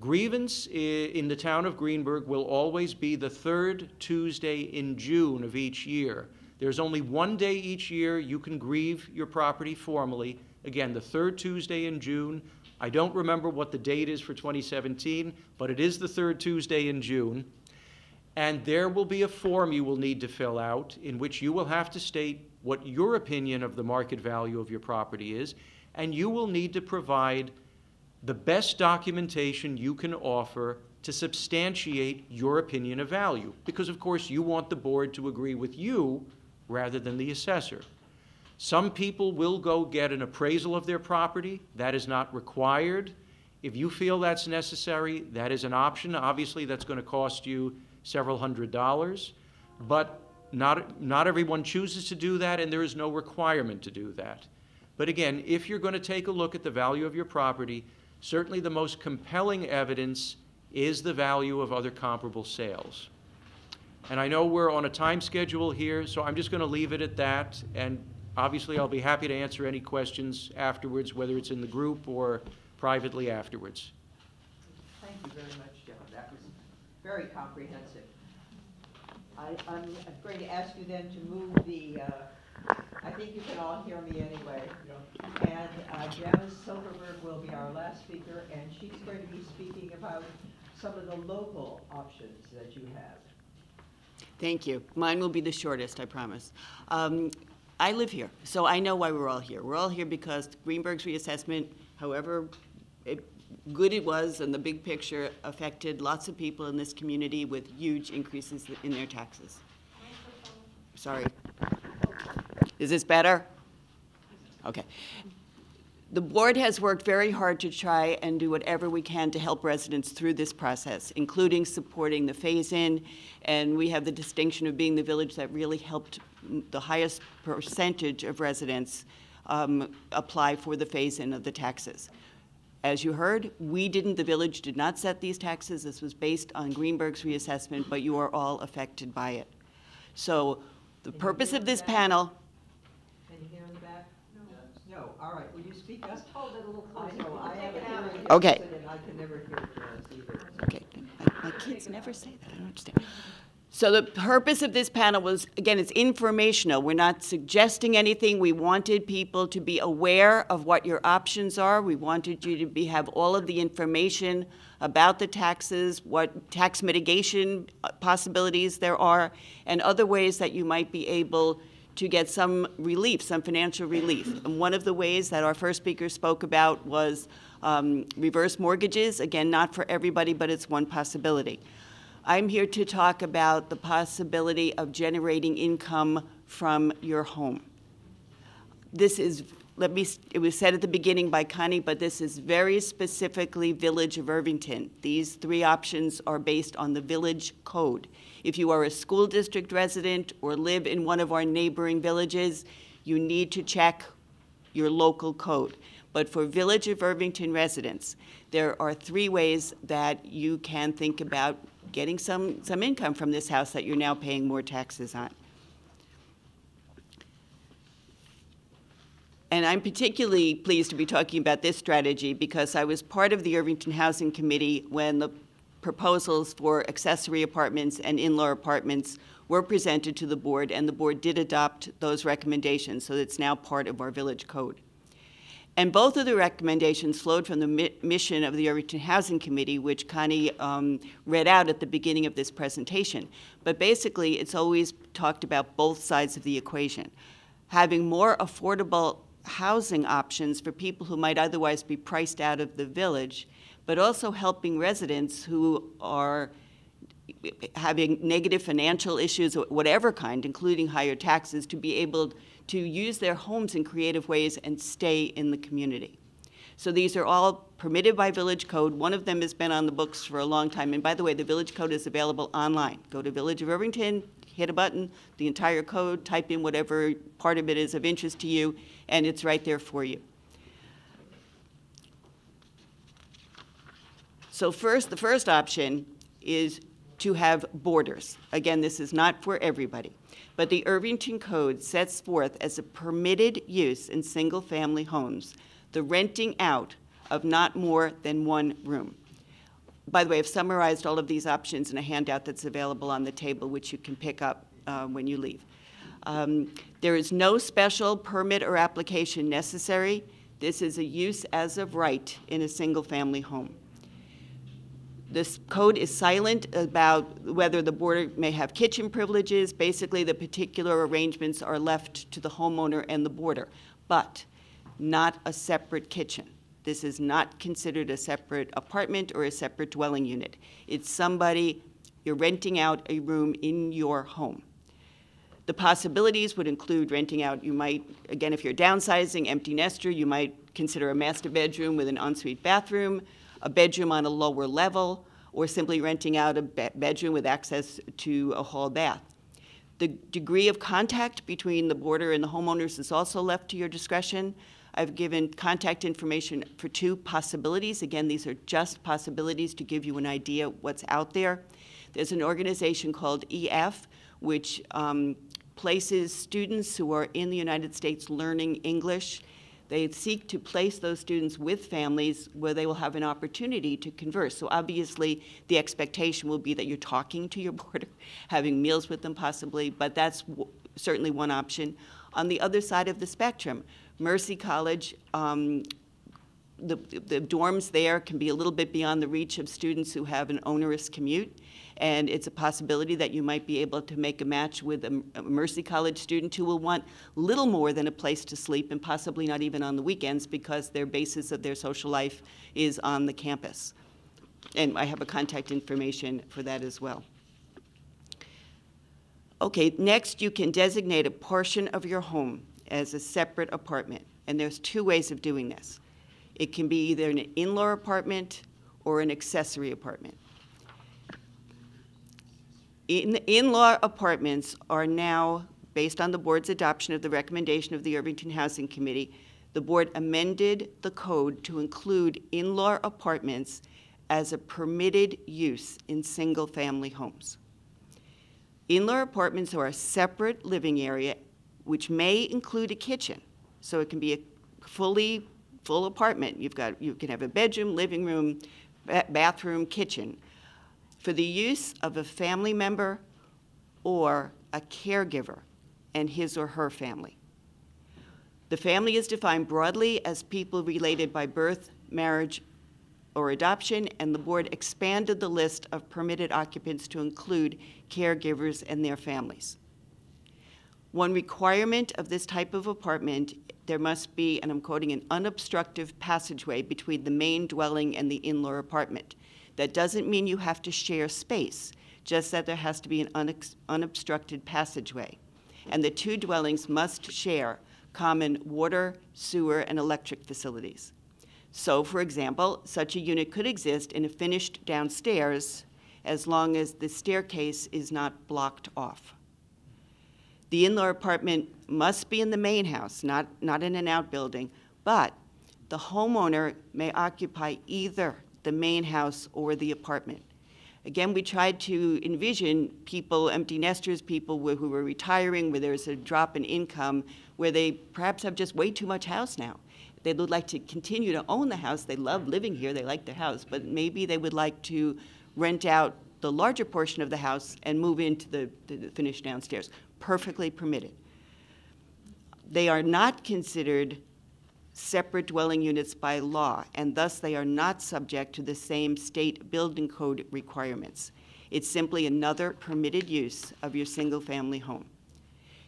Speaker 4: Grievance in the town of Greenburgh will always be the third Tuesday in June of each year. There's only one day each year you can grieve your property formally. Again, the third Tuesday in June. I don't remember what the date is for 2017, but it is the third Tuesday in June. And there will be a form you will need to fill out in which you will have to state what your opinion of the market value of your property is, and you will need to provide the best documentation you can offer to substantiate your opinion of value. Because, of course, you want the board to agree with you rather than the assessor. Some people will go get an appraisal of their property. That is not required. If you feel that's necessary, that is an option. Obviously, that's going to cost you several hundred dollars. But not, not everyone chooses to do that, and there is no requirement to do that. But again, if you're going to take a look at the value of your property, certainly the most compelling evidence is the value of other comparable sales. And I know we're on a time schedule here, so I'm just going to leave it at that. And obviously, I'll be happy to answer any questions afterwards, whether it's in the group or privately afterwards.
Speaker 3: Thank you very much, Joe. That was very comprehensive. I, I'm going to ask you then to move the, uh, I think you can all hear me anyway. And uh, Janice Silverberg will be our last speaker, and she's going to be speaking about some of the local options that you have.
Speaker 5: Thank you. Mine will be the shortest, I promise. Um, I live here, so I know why we're all here. We're all here because Greenburgh's reassessment, however it- good it was and the big picture, affected lots of people in this community with huge increases in their taxes. Sorry. Is this better? Okay. The board has worked very hard to try and do whatever we can to help residents through this process, including supporting the phase-in, and we have the distinction of being the village that really helped the highest percentage of residents um, apply for the phase-in of the taxes. As you heard, we didn't, the village did not set these taxes. This was based on Greenburgh's reassessment, but you are all affected by it. So the purpose of this panel,
Speaker 3: Can you hear in the back? No. No, all right, will you speak up? Just hold it a little closer. I know, I have a hearing
Speaker 5: Okay.
Speaker 3: I can never hear Janice either.
Speaker 5: Okay, my, my kids never say that, I don't understand. So the purpose of this panel was, again, it's informational. We're not suggesting anything. We wanted people to be aware of what your options are. We wanted you to be, have all of the information about the taxes, what tax mitigation uh, possibilities there are, and other ways that you might be able to get some relief, some financial relief. And one of the ways that our first speaker spoke about was um, reverse mortgages. Again, not for everybody, but it's one possibility. I'm here to talk about the possibility of generating income from your home. This is, let me, it was said at the beginning by Connie, but this is very specifically Village of Irvington. These three options are based on the village code. If you are a school district resident or live in one of our neighboring villages, you need to check your local code. But for Village of Irvington residents, there are three ways that you can think about getting some, some income from this house that you're now paying more taxes on. And I'm particularly pleased to be talking about this strategy because I was part of the Irvington Housing Committee when the proposals for accessory apartments and in-law apartments were presented to the board, and the board did adopt those recommendations, so it's now part of our village code. And both of the recommendations flowed from the mi mission of the Irvington Housing Committee, which Connie um, read out at the beginning of this presentation. But basically, it's always talked about both sides of the equation. Having more affordable housing options for people who might otherwise be priced out of the village, but also helping residents who are having negative financial issues, whatever kind, including higher taxes, to be able to use their homes in creative ways and stay in the community. So these are all permitted by Village Code. One of them has been on the books for a long time. And by the way, the Village Code is available online. Go to Village of Irvington, hit a button, the entire code, type in whatever part of it is of interest to you, and it's right there for you. So first, the first option is to have boarders. Again, this is not for everybody. But the Irvington Code sets forth as a permitted use in single-family homes the renting out of not more than one room. By the way, I've summarized all of these options in a handout that's available on the table, which you can pick up uh, when you leave. Um, there is no special permit or application necessary. This is a use as of right in a single-family home. This code is silent about whether the board may have kitchen privileges. Basically, the particular arrangements are left to the homeowner and the boarder, but not a separate kitchen. This is not considered a separate apartment or a separate dwelling unit. It's somebody, you're renting out a room in your home. The possibilities would include renting out, you might, again, if you're downsizing, empty nester, you might consider a master bedroom with an ensuite bathroom, a bedroom on a lower level, or simply renting out a be bedroom with access to a hall bath. The degree of contact between the boarder and the homeowners is also left to your discretion. I've given contact information for two possibilities. Again, these are just possibilities to give you an idea what's out there. There's an organization called EF, which um, places students who are in the United States learning English they seek to place those students with families where they will have an opportunity to converse. So obviously, the expectation will be that you're talking to your boarder, having meals with them possibly, but that's certainly one option. On the other side of the spectrum, Mercy College um, the, the dorms there can be a little bit beyond the reach of students who have an onerous commute. And it's a possibility that you might be able to make a match with a, a Mercy College student who will want little more than a place to sleep and possibly not even on the weekends because their basis of their social life is on the campus. And I have a contact information for that as well. Okay, next you can designate a portion of your home as a separate apartment. And there's two ways of doing this. It can be either an in-law apartment or an accessory apartment. In, in-law apartments are now, based on the board's adoption of the recommendation of the Irvington Housing Committee, the board amended the code to include in-law apartments as a permitted use in single-family homes. In-law apartments are a separate living area which may include a kitchen. So it can be a fully full apartment. You've got, you can have a bedroom, living room, ba bathroom, kitchen. For the use of a family member or a caregiver and his or her family. The family is defined broadly as people related by birth, marriage, or adoption, and the board expanded the list of permitted occupants to include caregivers and their families. One requirement of this type of apartment, there must be, and I'm quoting, an unobstructive passageway between the main dwelling and the in-law apartment. That doesn't mean you have to share space, just that there has to be an unobstructed passageway. And the two dwellings must share common water, sewer, and electric facilities. So, for example, such a unit could exist in a finished downstairs as long as the staircase is not blocked off. The in-law apartment must be in the main house, not, not in an outbuilding, but the homeowner may occupy either the main house or the apartment. Again, we tried to envision people, empty nesters, people who were retiring, where there's a drop in income, where they perhaps have just way too much house now. They would like to continue to own the house. They love living here. They like their house, but maybe they would like to rent out the larger portion of the house and move into the, the finished downstairs. Perfectly permitted. They are not considered separate dwelling units by law, and thus they are not subject to the same state building code requirements. It's simply another permitted use of your single-family home.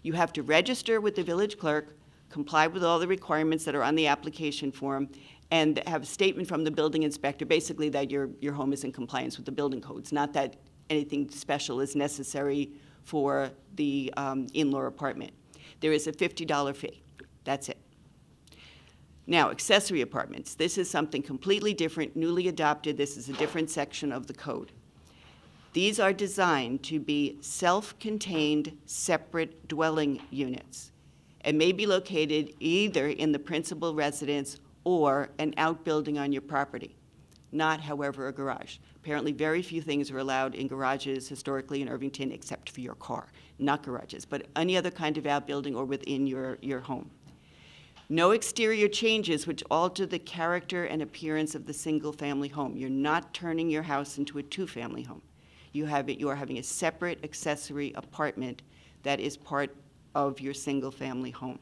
Speaker 5: You have to register with the village clerk, comply with all the requirements that are on the application form, and have a statement from the building inspector, basically that your, your home is in compliance with the building codes, not that anything special is necessary for the um, in-law apartment. There is a $50 fee. That's it. Now, accessory apartments. This is something completely different, newly adopted. This is a different section of the code. These are designed to be self-contained, separate dwelling units and may be located either in the principal residence or an outbuilding on your property. Not, however, a garage. Apparently, very few things are allowed in garages historically in Irvington except for your car, not garages, but any other kind of outbuilding or within your, your home. No exterior changes which alter the character and appearance of the single-family home. You're not turning your house into a two-family home. You have it, you are having a separate accessory apartment that is part of your single-family home.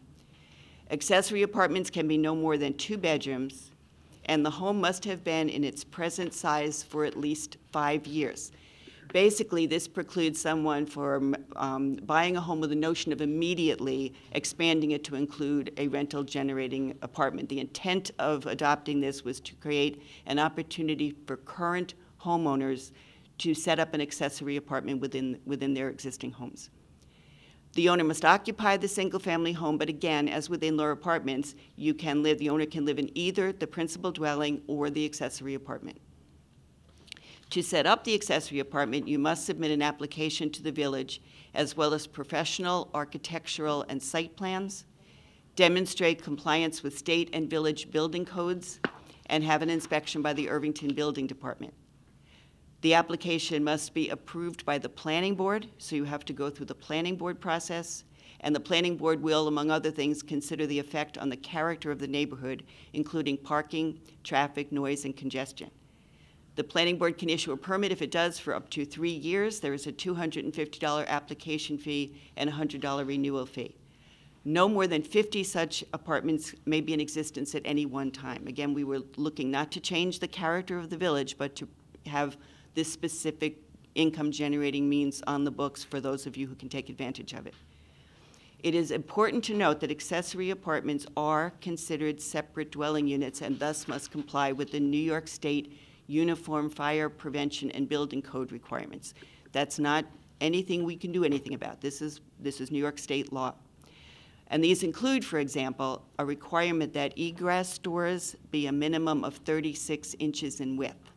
Speaker 5: Accessory apartments can be no more than two bedrooms, and the home must have been in its present size for at least five years. Basically, this precludes someone from um, buying a home with the notion of immediately expanding it to include a rental generating apartment. The intent of adopting this was to create an opportunity for current homeowners to set up an accessory apartment within, within their existing homes. The owner must occupy the single-family home, but again, as with in-law apartments, you can live, the owner can live in either the principal dwelling or the accessory apartment. To set up the accessory apartment, you must submit an application to the village, as well as professional, architectural, and site plans, demonstrate compliance with state and village building codes, and have an inspection by the Irvington Building Department. The application must be approved by the planning board, so you have to go through the planning board process. And the planning board will, among other things, consider the effect on the character of the neighborhood, including parking, traffic, noise, and congestion. The planning board can issue a permit if it does for up to three years. There is a $250 application fee and a $100 renewal fee. No more than 50 such apartments may be in existence at any one time. Again, we were looking not to change the character of the village, but to have this specific income generating means on the books for those of you who can take advantage of it. It is important to note that accessory apartments are considered separate dwelling units and thus must comply with the New York State Uniform Fire Prevention and Building Code requirements. That's not anything we can do anything about. This is, this is New York State law. And these include, for example, a requirement that egress doors be a minimum of 36 inches in width.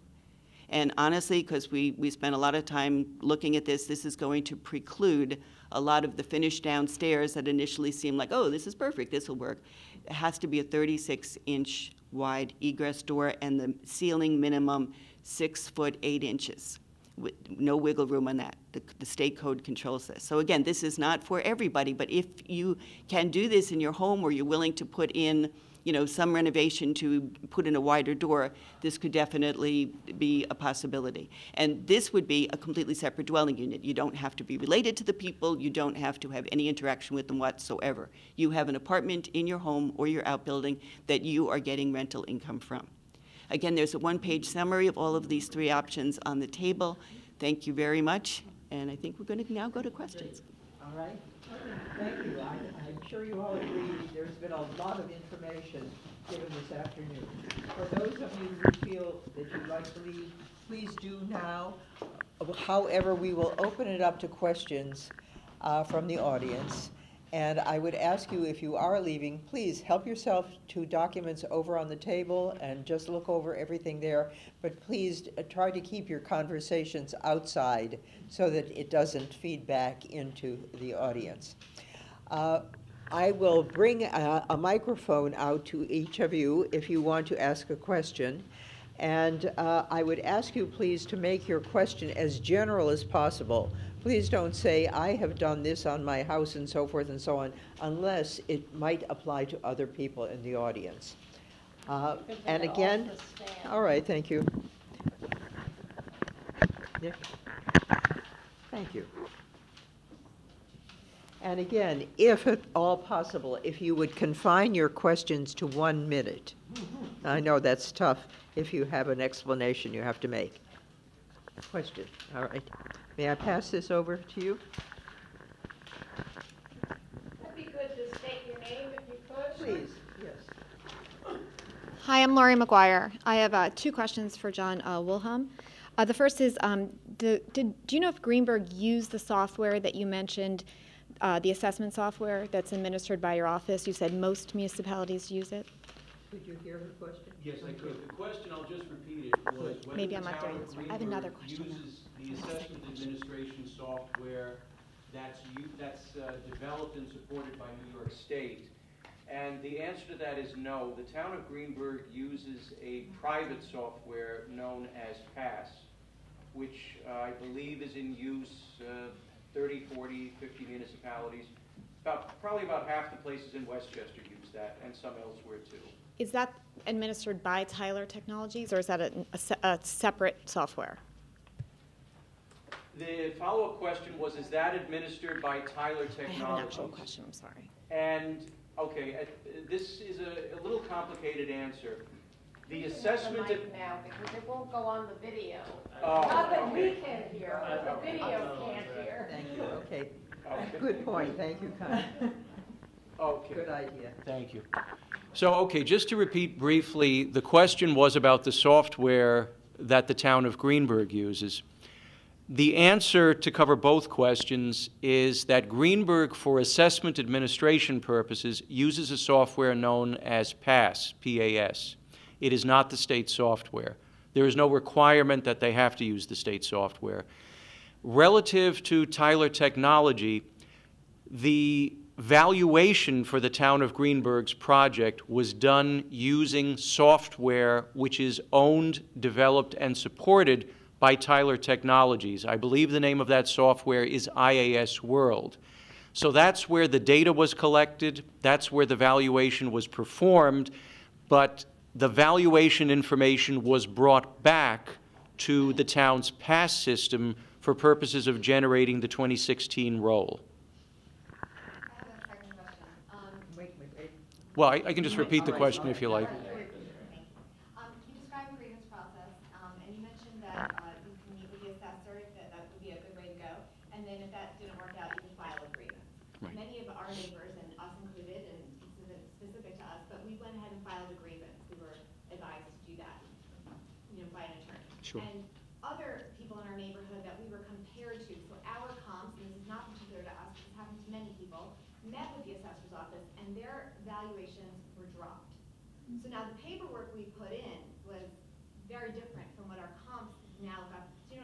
Speaker 5: And honestly, because we, we spent a lot of time looking at this, this is going to preclude a lot of the finish downstairs that initially seemed like, oh, this is perfect, this will work. It has to be a 36 inch wide egress door and the ceiling minimum six foot eight inches. No wiggle room on that. The, the state code controls this. So again, this is not for everybody, but if you can do this in your home or you're willing to put in you know, some renovation to put in a wider door, this could definitely be a possibility. And this would be a completely separate dwelling unit. You don't have to be related to the people, you don't have to have any interaction with them whatsoever. You have an apartment in your home or your outbuilding that you are getting rental income from. Again, there's a one-page summary of all of these three options on the table. Thank you very much, and I think we're going to now go to questions.
Speaker 3: All right, thank you. I'm sure you all agree, there's been a lot of information given this afternoon. For those of you who feel that you'd like to leave, please do now. However, we will open it up to questions uh, from the audience. And I would ask you, if you are leaving, please help yourself to documents over on the table and just look over everything there. But please uh, try to keep your conversations outside so that it doesn't feed back into the audience. Uh, I will bring a, a microphone out to each of you if you want to ask a question. And uh, I would ask you, please, to make your question as general as possible. Please don't say, I have done this on my house and so forth and so on, unless it might apply to other people in the audience. Uh, And again, all right, thank you. Nick? Thank you. And again, if at all possible, if you would confine your questions to one minute. I know that's tough if you have an explanation you have to make. Question, all right. May I pass this over to you?
Speaker 1: That'd be good to state your name if you could.
Speaker 3: Please, yes.
Speaker 6: Hi, I'm Laurie McGuire. I have uh, two questions for John uh, Wilhelm. Uh, the first is, um, the, did, do you know if Greenburgh used the software that you mentioned, uh, the assessment software that's administered by your office? You said most municipalities use it.
Speaker 3: Could you hear her question?
Speaker 4: Yes, I could. The question, I'll just repeat it, was whether
Speaker 6: Maybe
Speaker 4: the
Speaker 6: I'm not
Speaker 4: town
Speaker 6: doing
Speaker 4: of
Speaker 6: this right. I have another
Speaker 4: Greenburgh
Speaker 6: question now.
Speaker 4: uses the assessment administration software that's, that's uh, developed and supported by New York State. And the answer to that is no. The town of Greenburgh uses a private software known as PASS, which uh, I believe is in use uh, 30, 40, 50 municipalities. About, probably about half the places in Westchester use that, and some elsewhere too.
Speaker 6: Is that administered by Tyler Technologies, or is that a, a se- a separate software?
Speaker 4: The follow-up question was, is that administered by Tyler Technologies?
Speaker 6: I have an actual question, I'm sorry.
Speaker 4: And, okay, uh, this is a, a little complicated answer. The
Speaker 1: You can have
Speaker 4: assessment,
Speaker 1: the
Speaker 4: of-
Speaker 1: mic now, because it won't go on the video.
Speaker 4: Oh,
Speaker 1: Not that we
Speaker 4: okay.
Speaker 1: can hear, but the video can't hear.
Speaker 3: Thank you, okay.
Speaker 4: Okay.
Speaker 3: Good point, thank you, Connie.
Speaker 4: okay.
Speaker 3: Good idea.
Speaker 4: Thank you. So, okay, just to repeat briefly, the question was about the software that the town of Greenburgh uses. The answer to cover both questions is that Greenburgh, for assessment administration purposes, uses a software known as PASS, P-A-S. It is not the state software. There is no requirement that they have to use the state software. Relative to Tyler Technology, the valuation for the town of Greenburgh's project was done using software which is owned, developed, and supported by Tyler Technologies. I believe the name of that software is iasWorld. So that's where the data was collected, that's where the valuation was performed, but the valuation information was brought back to the town's pass system for purposes of generating the 2016 roll.
Speaker 6: I have a second question. Um,
Speaker 3: Wait, wait, wait.
Speaker 4: Well, I I can just repeat the question if you like.
Speaker 6: Um, you described the grievance process, um, and you mentioned that, uh, you can meet with the assessor, that that would be a good way to go, and then if that didn't work out, you can file a grievance.
Speaker 4: Right.
Speaker 6: Many of our neighbors, and us included, and specific, specific to us, but we went ahead and filed a grievance, we were advised to do that, you know, by an attorney.
Speaker 4: Sure.
Speaker 6: And other people in our neighborhood that we were compared to, so our comps, and this is not particular to us, this happens to many people, met with the assessor's office, and their valuations were dropped. So now the paperwork we put in was very different from what our comps now got, do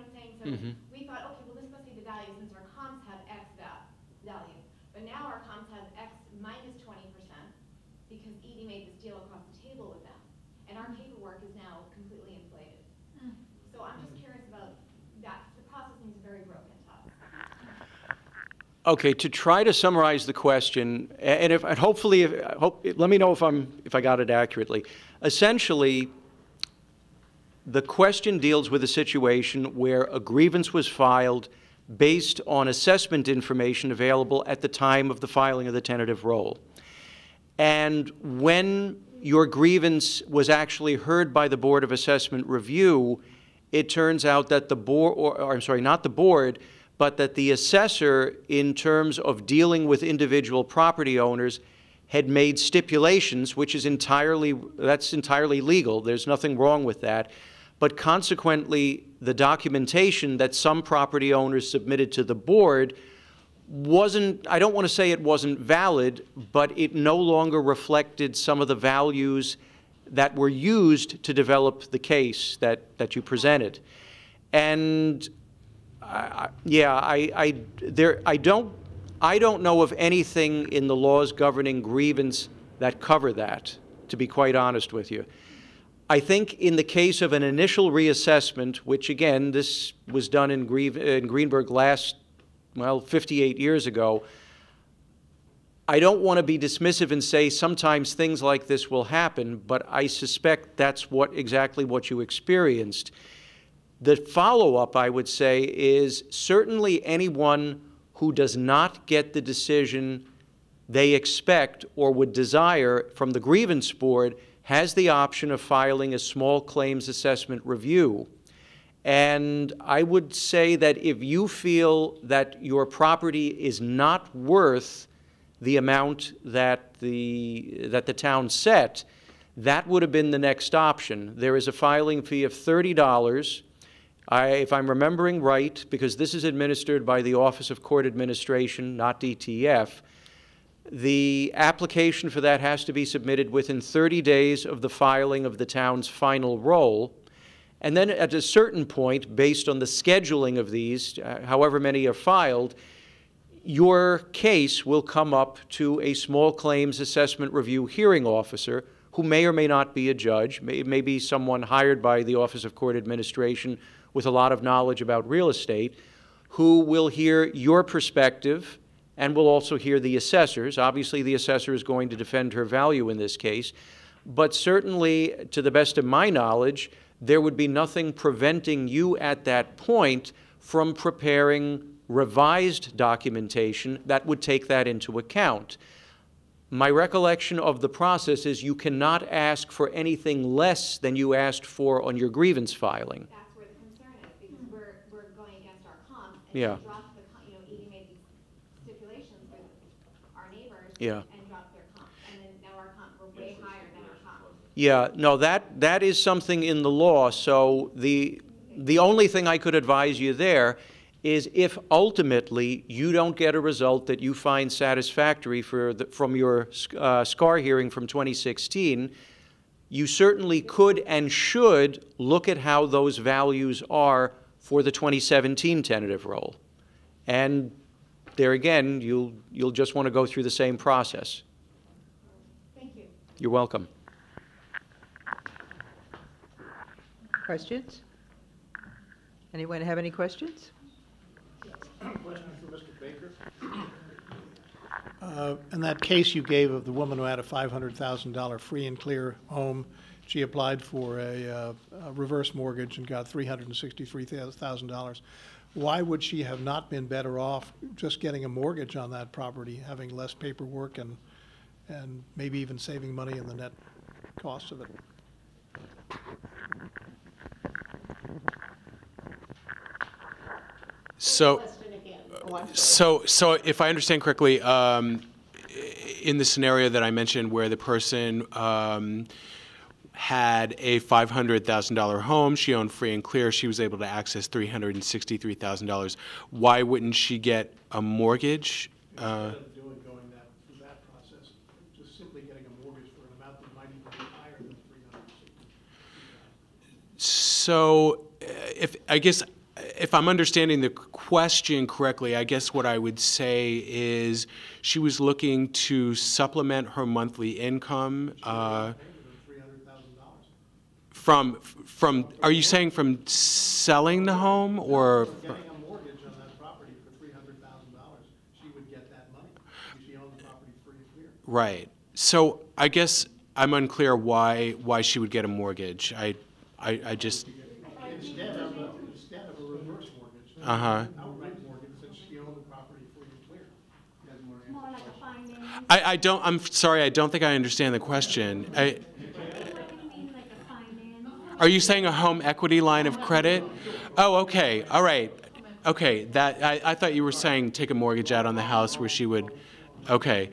Speaker 6: you know what I'm saying? So
Speaker 4: Mhm.
Speaker 6: we thought, okay, well, this must be the value since our comps have X val- value. But now our comps have X minus minus twenty percent because Edie made this deal across the table with them. And our paperwork is now completely inflated. So I'm just curious about that, the processing is very broken to us.
Speaker 4: Okay, to try to summarize the question, and if, and hopefully, if- hope, let me know if I'm, if I got it accurately. Essentially, the question deals with a situation where a grievance was filed based on assessment information available at the time of the filing of the tentative roll. And when your grievance was actually heard by the Board of Assessment Review, it turns out that the board, or, or, I'm sorry, not the board, but that the assessor, in terms of dealing with individual property owners, had made stipulations, which is entirely, that's entirely legal. There's nothing wrong with that. But consequently, the documentation that some property owners submitted to the board wasn't, I don't want to say it wasn't valid, but it no longer reflected some of the values that were used to develop the case that, that you presented. And I, yeah, I, I, there, I don't, I don't know of anything in the laws governing grievance that cover that, to be quite honest with you. I think in the case of an initial reassessment, which again, this was done in in Greenburgh last, well, 58 years ago, I don't want to be dismissive and say sometimes things like this will happen, but I suspect that's what, exactly what you experienced. The follow-up, I would say, is certainly anyone who does not get the decision they expect or would desire from the grievance board has the option of filing a small claims assessment review. And I would say that if you feel that your property is not worth the amount that the, that the town set, that would have been the next option. There is a filing fee of $30. I, if I'm remembering right, because this is administered by the Office of Court Administration, not DTF, the application for that has to be submitted within 30 days of the filing of the town's final roll. And then at a certain point, based on the scheduling of these, uh, however many are filed, your case will come up to a small claims assessment review hearing officer who may or may not be a judge, may, may be someone hired by the Office of Court Administration with a lot of knowledge about real estate, who will hear your perspective and we'll also hear the assessors. Obviously, the assessor is going to defend her value in this case, but certainly, to the best of my knowledge, there would be nothing preventing you at that point from preparing revised documentation that would take that into account. My recollection of the process is you cannot ask for anything less than you asked for on your grievance filing.
Speaker 6: That's where the concern is, because we're, we're going against our comps.
Speaker 4: Yeah.
Speaker 6: And we dropped the, co- you know, Edie made these stipulations with our neighbors.
Speaker 4: Yeah.
Speaker 6: And dropped their comp, and then now our comp, we're way higher than our comp.
Speaker 4: Yeah, no, that, that is something in the law, so the, the only thing I could advise you there is if ultimately you don't get a result that you find satisfactory for the, from your uh, SCAR hearing from 2016, you certainly could and should look at how those values are for the 2017 tentative roll. And there again, you'll, you'll just want to go through the same process.
Speaker 6: Thank you.
Speaker 4: You're welcome.
Speaker 3: Questions? Anyone have any questions?
Speaker 7: Question for Mr. Baker. Uh, In that case you gave of the woman who had a $500,000 free and clear home, she applied for a uh, a reverse mortgage and got $363,000. Why would she have not been better off just getting a mortgage on that property, having less paperwork and, and maybe even saving money in the net cost of it?
Speaker 2: So, so, so if I understand correctly, um, in the scenario that I mentioned where the person um, had a $500,000 home, she owned free and clear, she was able to access $363,000. Why wouldn't she get a mortgage? Uh,
Speaker 7: Instead of doing, going that, through that process, just simply getting a mortgage for an amount that might even be higher than 360.
Speaker 2: So, uh, if, I guess, if I'm understanding the question correctly, I guess what I would say is she was looking to supplement her monthly income uh, from, from, are you saying from selling the home or?
Speaker 7: Getting a mortgage on that property for $300,000, she would
Speaker 2: Right. So I guess I'm unclear why, why she would get a mortgage. I, I, I just,
Speaker 7: Instead of a, instead of a reverse mortgage.
Speaker 2: Uh-huh.
Speaker 7: Outright mortgage, since she owned the property free and clear.
Speaker 8: More like a finance.
Speaker 2: I, I don't, I'm sorry, I don't think I understand the question. I,
Speaker 8: What do you mean like a finance?
Speaker 2: Are you saying a home equity line of credit? Oh, okay, all right. Okay, that, I, I thought you were saying take a mortgage out on the house where she would, okay.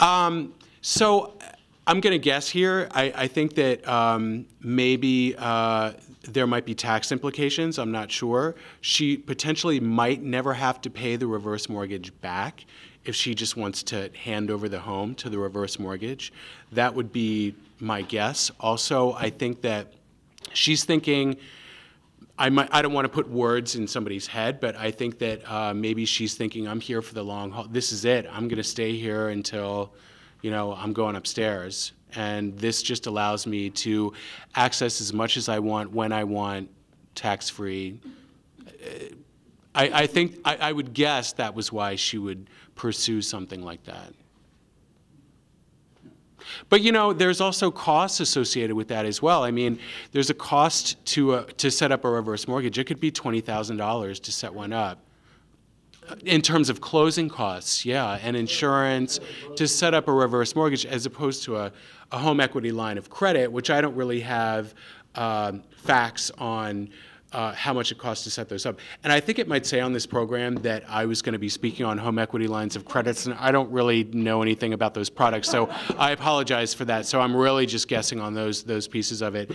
Speaker 2: Um, so I'm gonna guess here, I, I think that, um, maybe, uh, there might be tax implications, I'm not sure. She potentially might never have to pay the reverse mortgage back if she just wants to hand over the home to the reverse mortgage. That would be my guess. Also, I think that she's thinking, I might, I don't want to put words in somebody's head, but I think that uh, maybe she's thinking, I'm here for the long haul. This is it. I'm going to stay here until, you know, I'm going upstairs. And this just allows me to access as much as I want, when I want, tax-free. Uh, I, I think, I, I would guess that was why she would pursue something like that. But you know, there's also costs associated with that as well. I mean, there's a cost to uh, to set up a reverse mortgage. It could be twenty thousand dollars to set one up. Uh, In terms of closing costs, yeah, and insurance to set up a reverse mortgage as opposed to a, a home equity line of credit, which I don't really have um, facts on uh, how much it costs to set those up. And I think it might say on this program that I was going to be speaking on home equity lines of credits, and I don't really know anything about those products, so I apologize for that. So I'm really just guessing on those those pieces of it.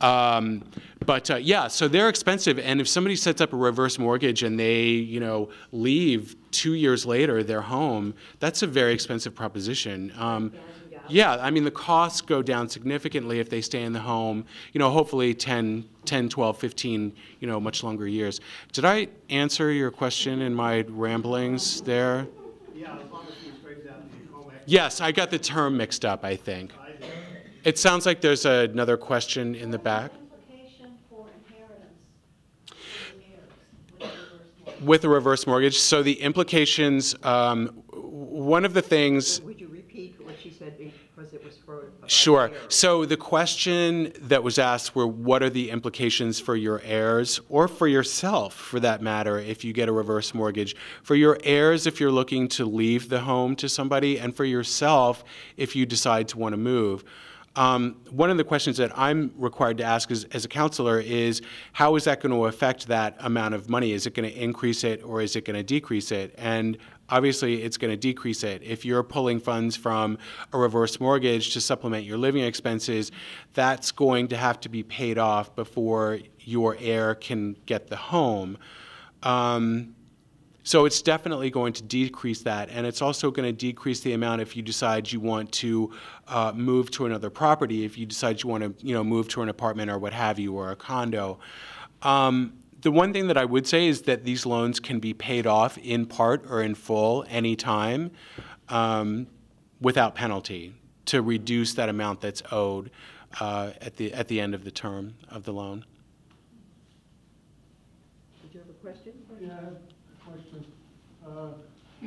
Speaker 2: Um, but uh, yeah, so they're expensive, and if somebody sets up a reverse mortgage and they, you know, leave two years later their home, that's a very expensive proposition. Um, yeah, I mean, the costs go down significantly if they stay in the home, you know, hopefully 10, 10, 12, 15, you know, much longer years. Did I answer your question in my ramblings there?
Speaker 7: Yeah, as long as she straightened out the home.
Speaker 2: Yes, I got the term mixed up, I think. It sounds like there's another question in the back.
Speaker 8: Implication for inheritance for the heirs with.
Speaker 2: With a reverse mortgage, so the implications, um, one of the things
Speaker 3: Would you repeat what she said because it was for? about
Speaker 2: Sure. So the question that was asked were, what are the implications for your heirs, or for yourself, for that matter, if you get a reverse mortgage? For your heirs, if you're looking to leave the home to somebody, and for yourself, if you decide to want to move. Um, one of the questions that I'm required to ask as, as a counselor is, how is that going to affect that amount of money? Is it going to increase it, or is it going to decrease it? And obviously it's going to decrease it. If you're pulling funds from a reverse mortgage to supplement your living expenses, that's going to have to be paid off before your heir can get the home. Um, so it's definitely going to decrease that, and it's also going to decrease the amount if you decide you want to uh, move to another property, if you decide you want to, you know, move to an apartment or what have you, or a condo. Um, the one thing that I would say is that these loans can be paid off in part or in full anytime um, without penalty to reduce that amount that's owed uh, at, the, at the end of the term of the loan.
Speaker 3: Did you have a question?
Speaker 9: Yeah, I have a question. Uh,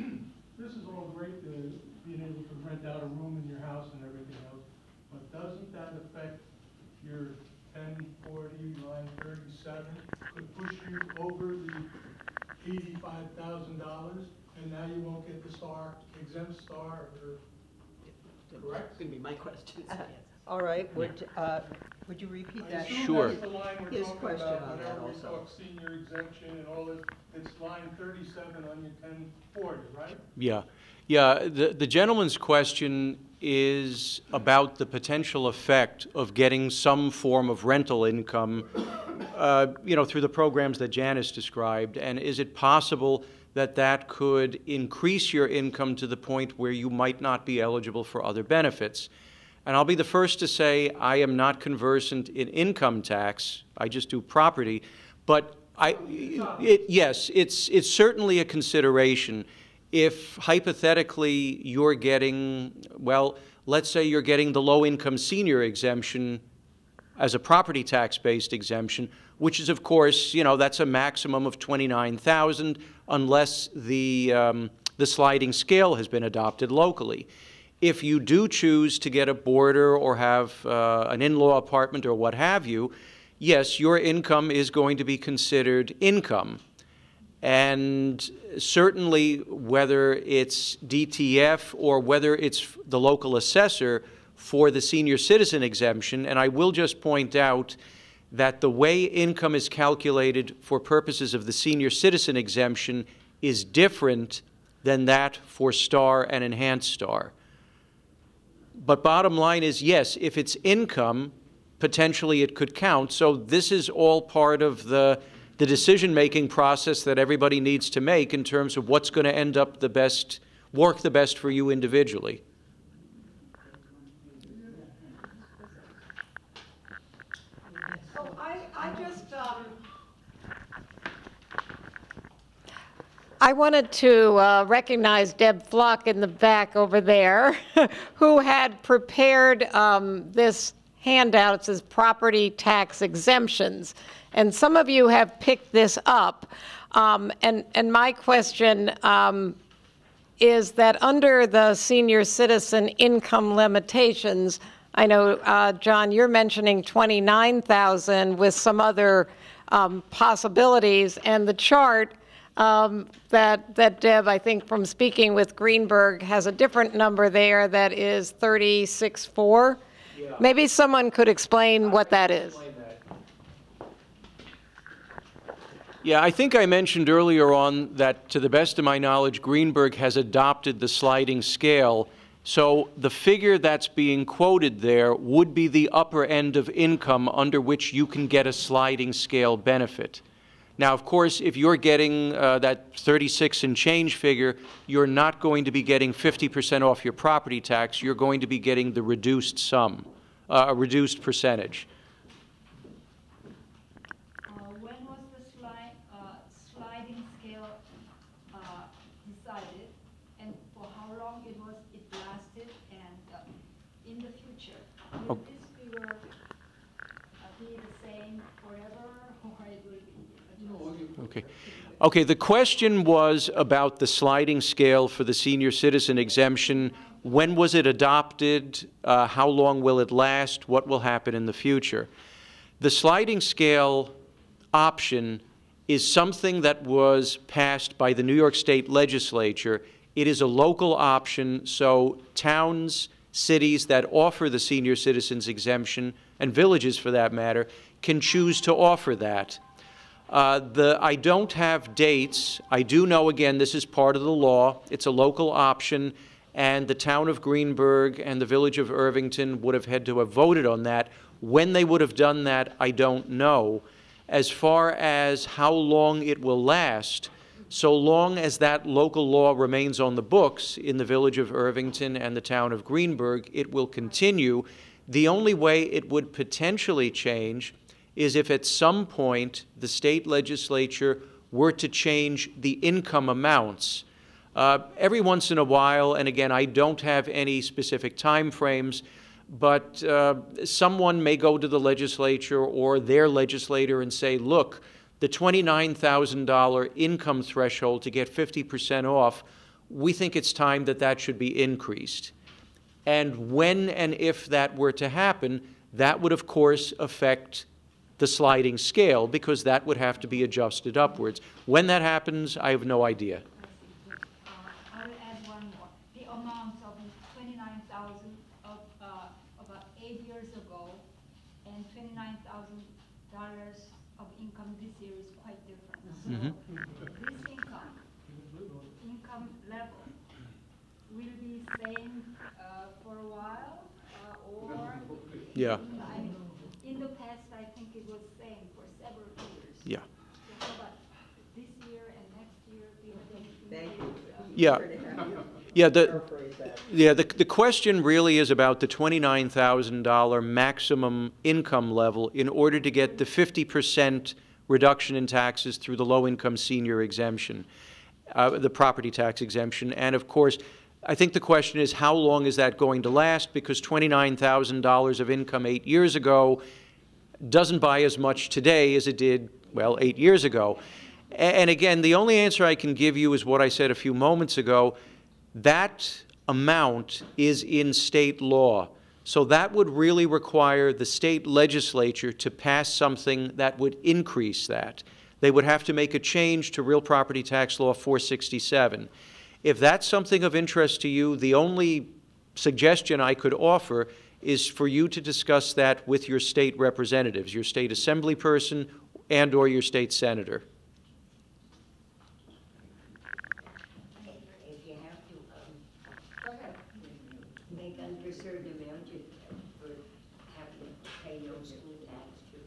Speaker 9: this is all great, uh, being able to rent out a room in your house and everything else, but doesn't that affect your 1040, line 37? Push you over the eighty-five thousand dollars, and now you won't get the star, exempt star, or, correct?
Speaker 5: Going to be my question.
Speaker 3: All right, would, uh, would you repeat
Speaker 9: I
Speaker 3: that?
Speaker 9: assume
Speaker 4: Sure.
Speaker 9: that's the line we're
Speaker 3: His
Speaker 9: talking
Speaker 3: question
Speaker 9: about
Speaker 3: on that
Speaker 9: whenever we
Speaker 3: also.
Speaker 9: talk senior exemption and all this, it's line thirty-seven on your ten forty, right?
Speaker 4: Yeah, yeah, the, the gentleman's question is about the potential effect of getting some form of rental income, uh, you know, through the programs that Janice described, and is it possible that that could increase your income to the point where you might not be eligible for other benefits? And I'll be the first to say I am not conversant in income tax, I just do property, but I, it, yes, it's, it's certainly a consideration. If hypothetically you're getting, well, let's say you're getting the low-income senior exemption as a property tax-based exemption, which is, of course, you know, that's a maximum of 29,000 unless the, um, the sliding scale has been adopted locally. If you do choose to get a boarder or have uh, an in-law apartment or what have you, yes, your income is going to be considered income. And certainly, whether it's DTF or whether it's the local assessor for the senior citizen exemption, and I will just point out that the way income is calculated for purposes of the senior citizen exemption is different than that for star and enhanced star. But bottom line is, yes, if it's income, potentially it could count. So this is all part of the, the decision-making process that everybody needs to make in terms of what's going to end up the best, work the best for you individually.
Speaker 1: So I, I just, um, I wanted to uh, recognize Deb Flock in the back over there, who had prepared um, this handout. It says property tax exemptions. And some of you have picked this up. Um, And, and my question um, is that under the senior citizen income limitations, I know, uh, John, you're mentioning 29,000 with some other um, possibilities, and the chart um, that, that Deb, I think from speaking with Greenburgh, has a different number there that is 36.4. Maybe someone could explain what that is.
Speaker 4: Yeah, I think I mentioned earlier on that, to the best of my knowledge, Greenburgh has adopted the sliding scale. So the figure that's being quoted there would be the upper end of income under which you can get a sliding scale benefit. Now, of course, if you're getting uh, that 36 and change figure, you're not going to be getting 50% off your property tax. You're going to be getting the reduced sum, uh, a reduced percentage.
Speaker 8: Uh, when was the slide, uh, sliding scale, uh, decided? And for how long it was, it lasted? And, uh, in the future, will
Speaker 4: Oh.
Speaker 8: this figure uh, be the same forever, or it will be adjusted?
Speaker 4: Okay. Okay, the question was about the sliding scale for the senior citizen exemption. When was it adopted? Uh, how long will it last? What will happen in the future? The sliding scale option is something that was passed by the New York State Legislature. It is a local option, so towns, cities that offer the senior citizens exemption, and villages for that matter, can choose to offer that. Uh, the, I don't have dates. I do know, again, this is part of the law. It's a local option, and the town of Greenburgh and the village of Irvington would have had to have voted on that. When they would have done that, I don't know. As far as how long it will last, so long as that local law remains on the books in the village of Irvington and the town of Greenburgh, it will continue. The only way it would potentially change is if at some point the state legislature were to change the income amounts. Uh, every once in a while, and again, I don't have any specific time frames, but uh, someone may go to the legislature or their legislator and say, look, the $29,000 income threshold to get 50% off, we think it's time that that should be increased. And when and if that were to happen, that would, of course, affect the sliding scale because that would have to be adjusted upwards. When that happens, I have no idea.
Speaker 8: Uh, I will add one more. The amount of twenty-nine thousand of, uh, about eight years ago and twenty-nine thousand dollars of income this year is quite different. So this income, income level will be same, uh, for a while, uh, or?
Speaker 4: Yeah.
Speaker 8: I mean, in the past, I think it was same for several years.
Speaker 4: Yeah.
Speaker 8: So how about this year and next year, we have
Speaker 3: Thank you.
Speaker 4: Yeah. Yeah, the, yeah, the, the question really is about the $29,000 maximum income level in order to get the 50% reduction in taxes through the low-income senior exemption, uh, the property tax exemption. And of course, I think the question is, how long is that going to last? Because $29,000 of income eight years ago doesn't buy as much today as it did, well, eight years ago. And again, the only answer I can give you is what I said a few moments ago. That amount is in state law. So that would really require the state legislature to pass something that would increase that. They would have to make a change to real property tax law 467. If that's something of interest to you, the only suggestion I could offer is for you to discuss that with your state representatives, your state assembly person and/or your state senator.
Speaker 10: If you have to, um, make under a certain amount, you, for having to pay no school tax to.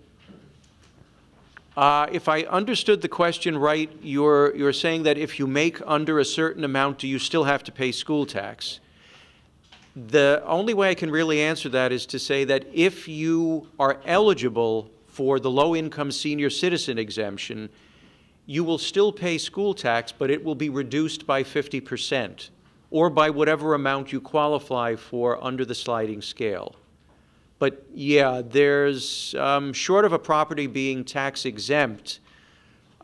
Speaker 4: Uh, If I understood the question right, you're, you're saying that if you make under a certain amount, do you still have to pay school tax? The only way I can really answer that is to say that if you are eligible for the low-income senior citizen exemption, you will still pay school tax, but it will be reduced by 50%, or by whatever amount you qualify for under the sliding scale. But yeah, there's, um, short of a property being tax exempt,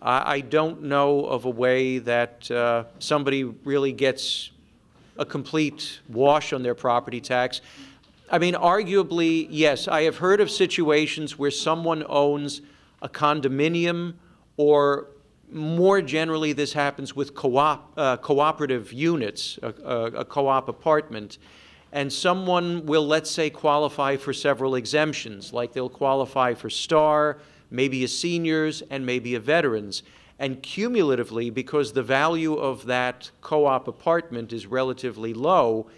Speaker 4: I, I don't know of a way that uh, somebody really gets a complete wash on their property tax. I mean, arguably, yes, I have heard of situations where someone owns a condominium, or more generally, this happens with co-op, uh, cooperative units, a, a, a co-op apartment, and someone will, let's say, qualify for several exemptions, like they'll qualify for STAR, maybe a seniors, and maybe a veterans. And cumulatively, because the value of that co-op apartment is relatively low,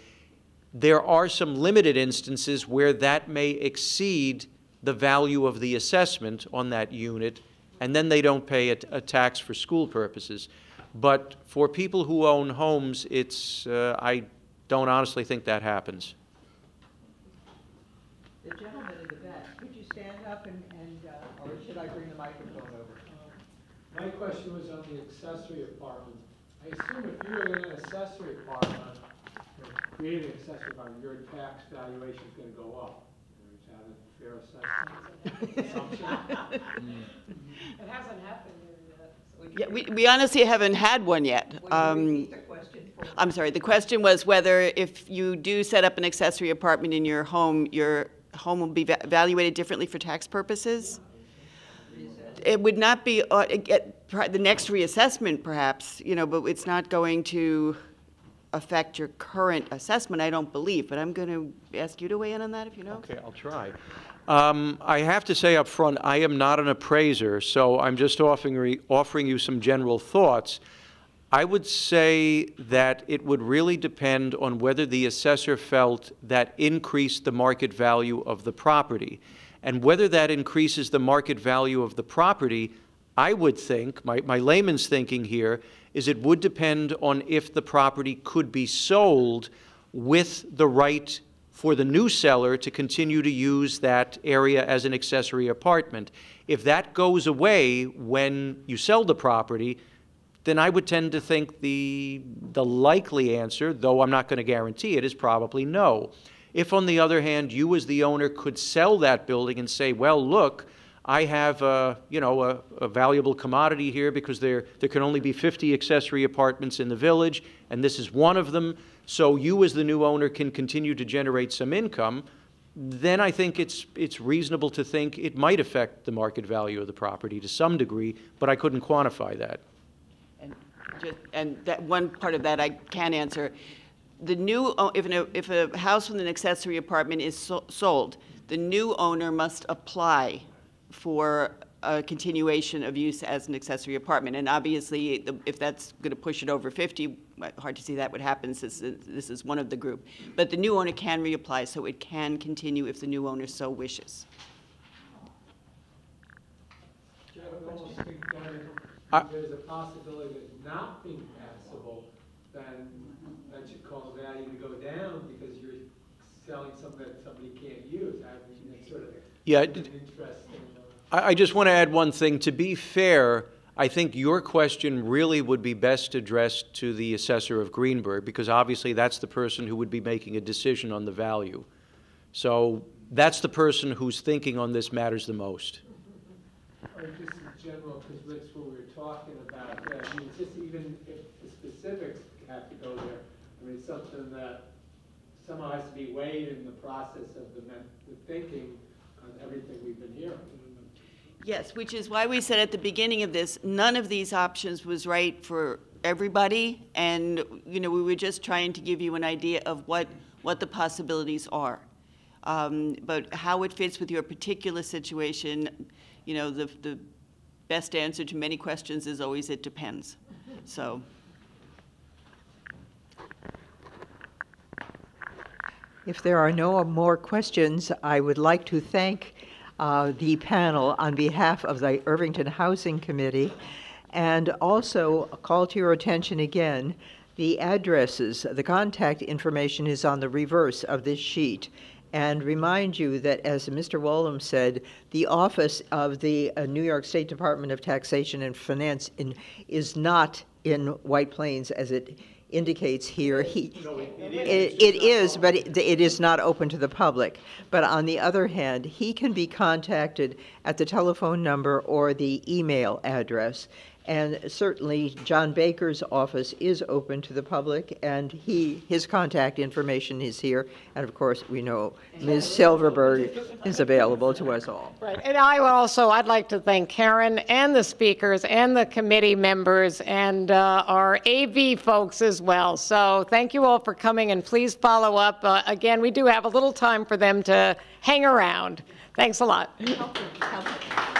Speaker 4: there are some limited instances where that may exceed the value of the assessment on that unit, and then they don't pay a, a tax for school purposes. But for people who own homes, it's, uh, I don't honestly think that happens.
Speaker 3: The gentleman in the back, could you stand up and, and, uh, or should I bring the microphone over?
Speaker 9: My question was on the accessory apartment. I assume if you're in an accessory apartment, creating an accessory apartment, your tax valuation is gonna go up. Is that a fair assessment?
Speaker 1: It hasn't happened yet.
Speaker 5: Yeah, we, we honestly haven't had one yet. Um, I'm sorry, the question was whether if you do set up an accessory apartment in your home, your home will be va- evaluated differently for tax purposes? It would not be, uh, the next reassessment perhaps, you know, but it's not going to affect your current assessment, I don't believe, but I'm going to ask you to weigh in on that if you know.
Speaker 4: Okay, I'll try. Um, I have to say up front, I am not an appraiser, so I'm just offering, offering you some general thoughts. I would say that it would really depend on whether the assessor felt that increased the market value of the property. And whether that increases the market value of the property, I would think, my, my layman's thinking here, is it would depend on if the property could be sold with the right for the new seller to continue to use that area as an accessory apartment. If that goes away when you sell the property, then I would tend to think the, the likely answer, though I'm not going to guarantee it, is probably no. If, on the other hand, you as the owner could sell that building and say, well, look, I have a, you know, a, a valuable commodity here because there, there can only be 50 accessory apartments in the village, and this is one of them, so you as the new owner can continue to generate some income, then I think it's, it's reasonable to think it might affect the market value of the property to some degree, but I couldn't quantify that.
Speaker 5: And just, and that, one part of that I can answer. The new, if, an- if a house with an accessory apartment is so- sold, the new owner must apply for a continuation of use as an accessory apartment. And obviously, the- if that's going to push it over 50, uh, hard to see that would happen since this is one of the group. But the new owner can reapply, so it can continue if the new owner so wishes.
Speaker 9: Jeff, I almost think
Speaker 4: I-
Speaker 9: that if there's a possibility of it not being passable, then that should cause value to go down because you're selling something that somebody can't use. I mean, sort of
Speaker 4: Yeah,
Speaker 9: an interesting. uh,
Speaker 4: I, I just want to add one thing. To be fair, I think your question really would be best addressed to the assessor of Greenburgh, because obviously that's the person who would be making a decision on the value. So that's the person whose thinking on this matters the most.
Speaker 9: General, because that's what we were talking about, uh, I mean, it's just even if the specifics have to go there,
Speaker 11: I mean, something that somehow has to be weighed in the process of the, the thinking on everything we've been hearing.
Speaker 5: Yes, which is why we said at the beginning of this, none of these options was right for everybody, and, you know, we were just trying to give you an idea of what, what the possibilities are. Um, But how it fits with your particular situation, you know, the, the best answer to many questions is always, it depends. So,
Speaker 3: If there are no more questions, I would like to thank uh, the panel on behalf of the Irvington Housing Committee, and also call to your attention again, the addresses, the contact information is on the reverse of this sheet. And remind you that, as Mr. Wolam said, the office of the uh, New York State Department of Taxation and Finance in- is not in White Plains, as it indicates here. He, it it is, but it it is not open to the public. But on the other hand, he can be contacted at the telephone number or the email address. And certainly, John Baker's office is open to the public, and he, his contact information is here. And of course, we know Ms. Silverberg is available to us all.
Speaker 1: Right, and I also, I'd like to thank Karen and the speakers and the committee members and uh, our AV folks as well. So thank you all for coming, and please follow up. Uh, Again, we do have a little time for them to hang around. Thanks a lot.
Speaker 3: Help them, help them.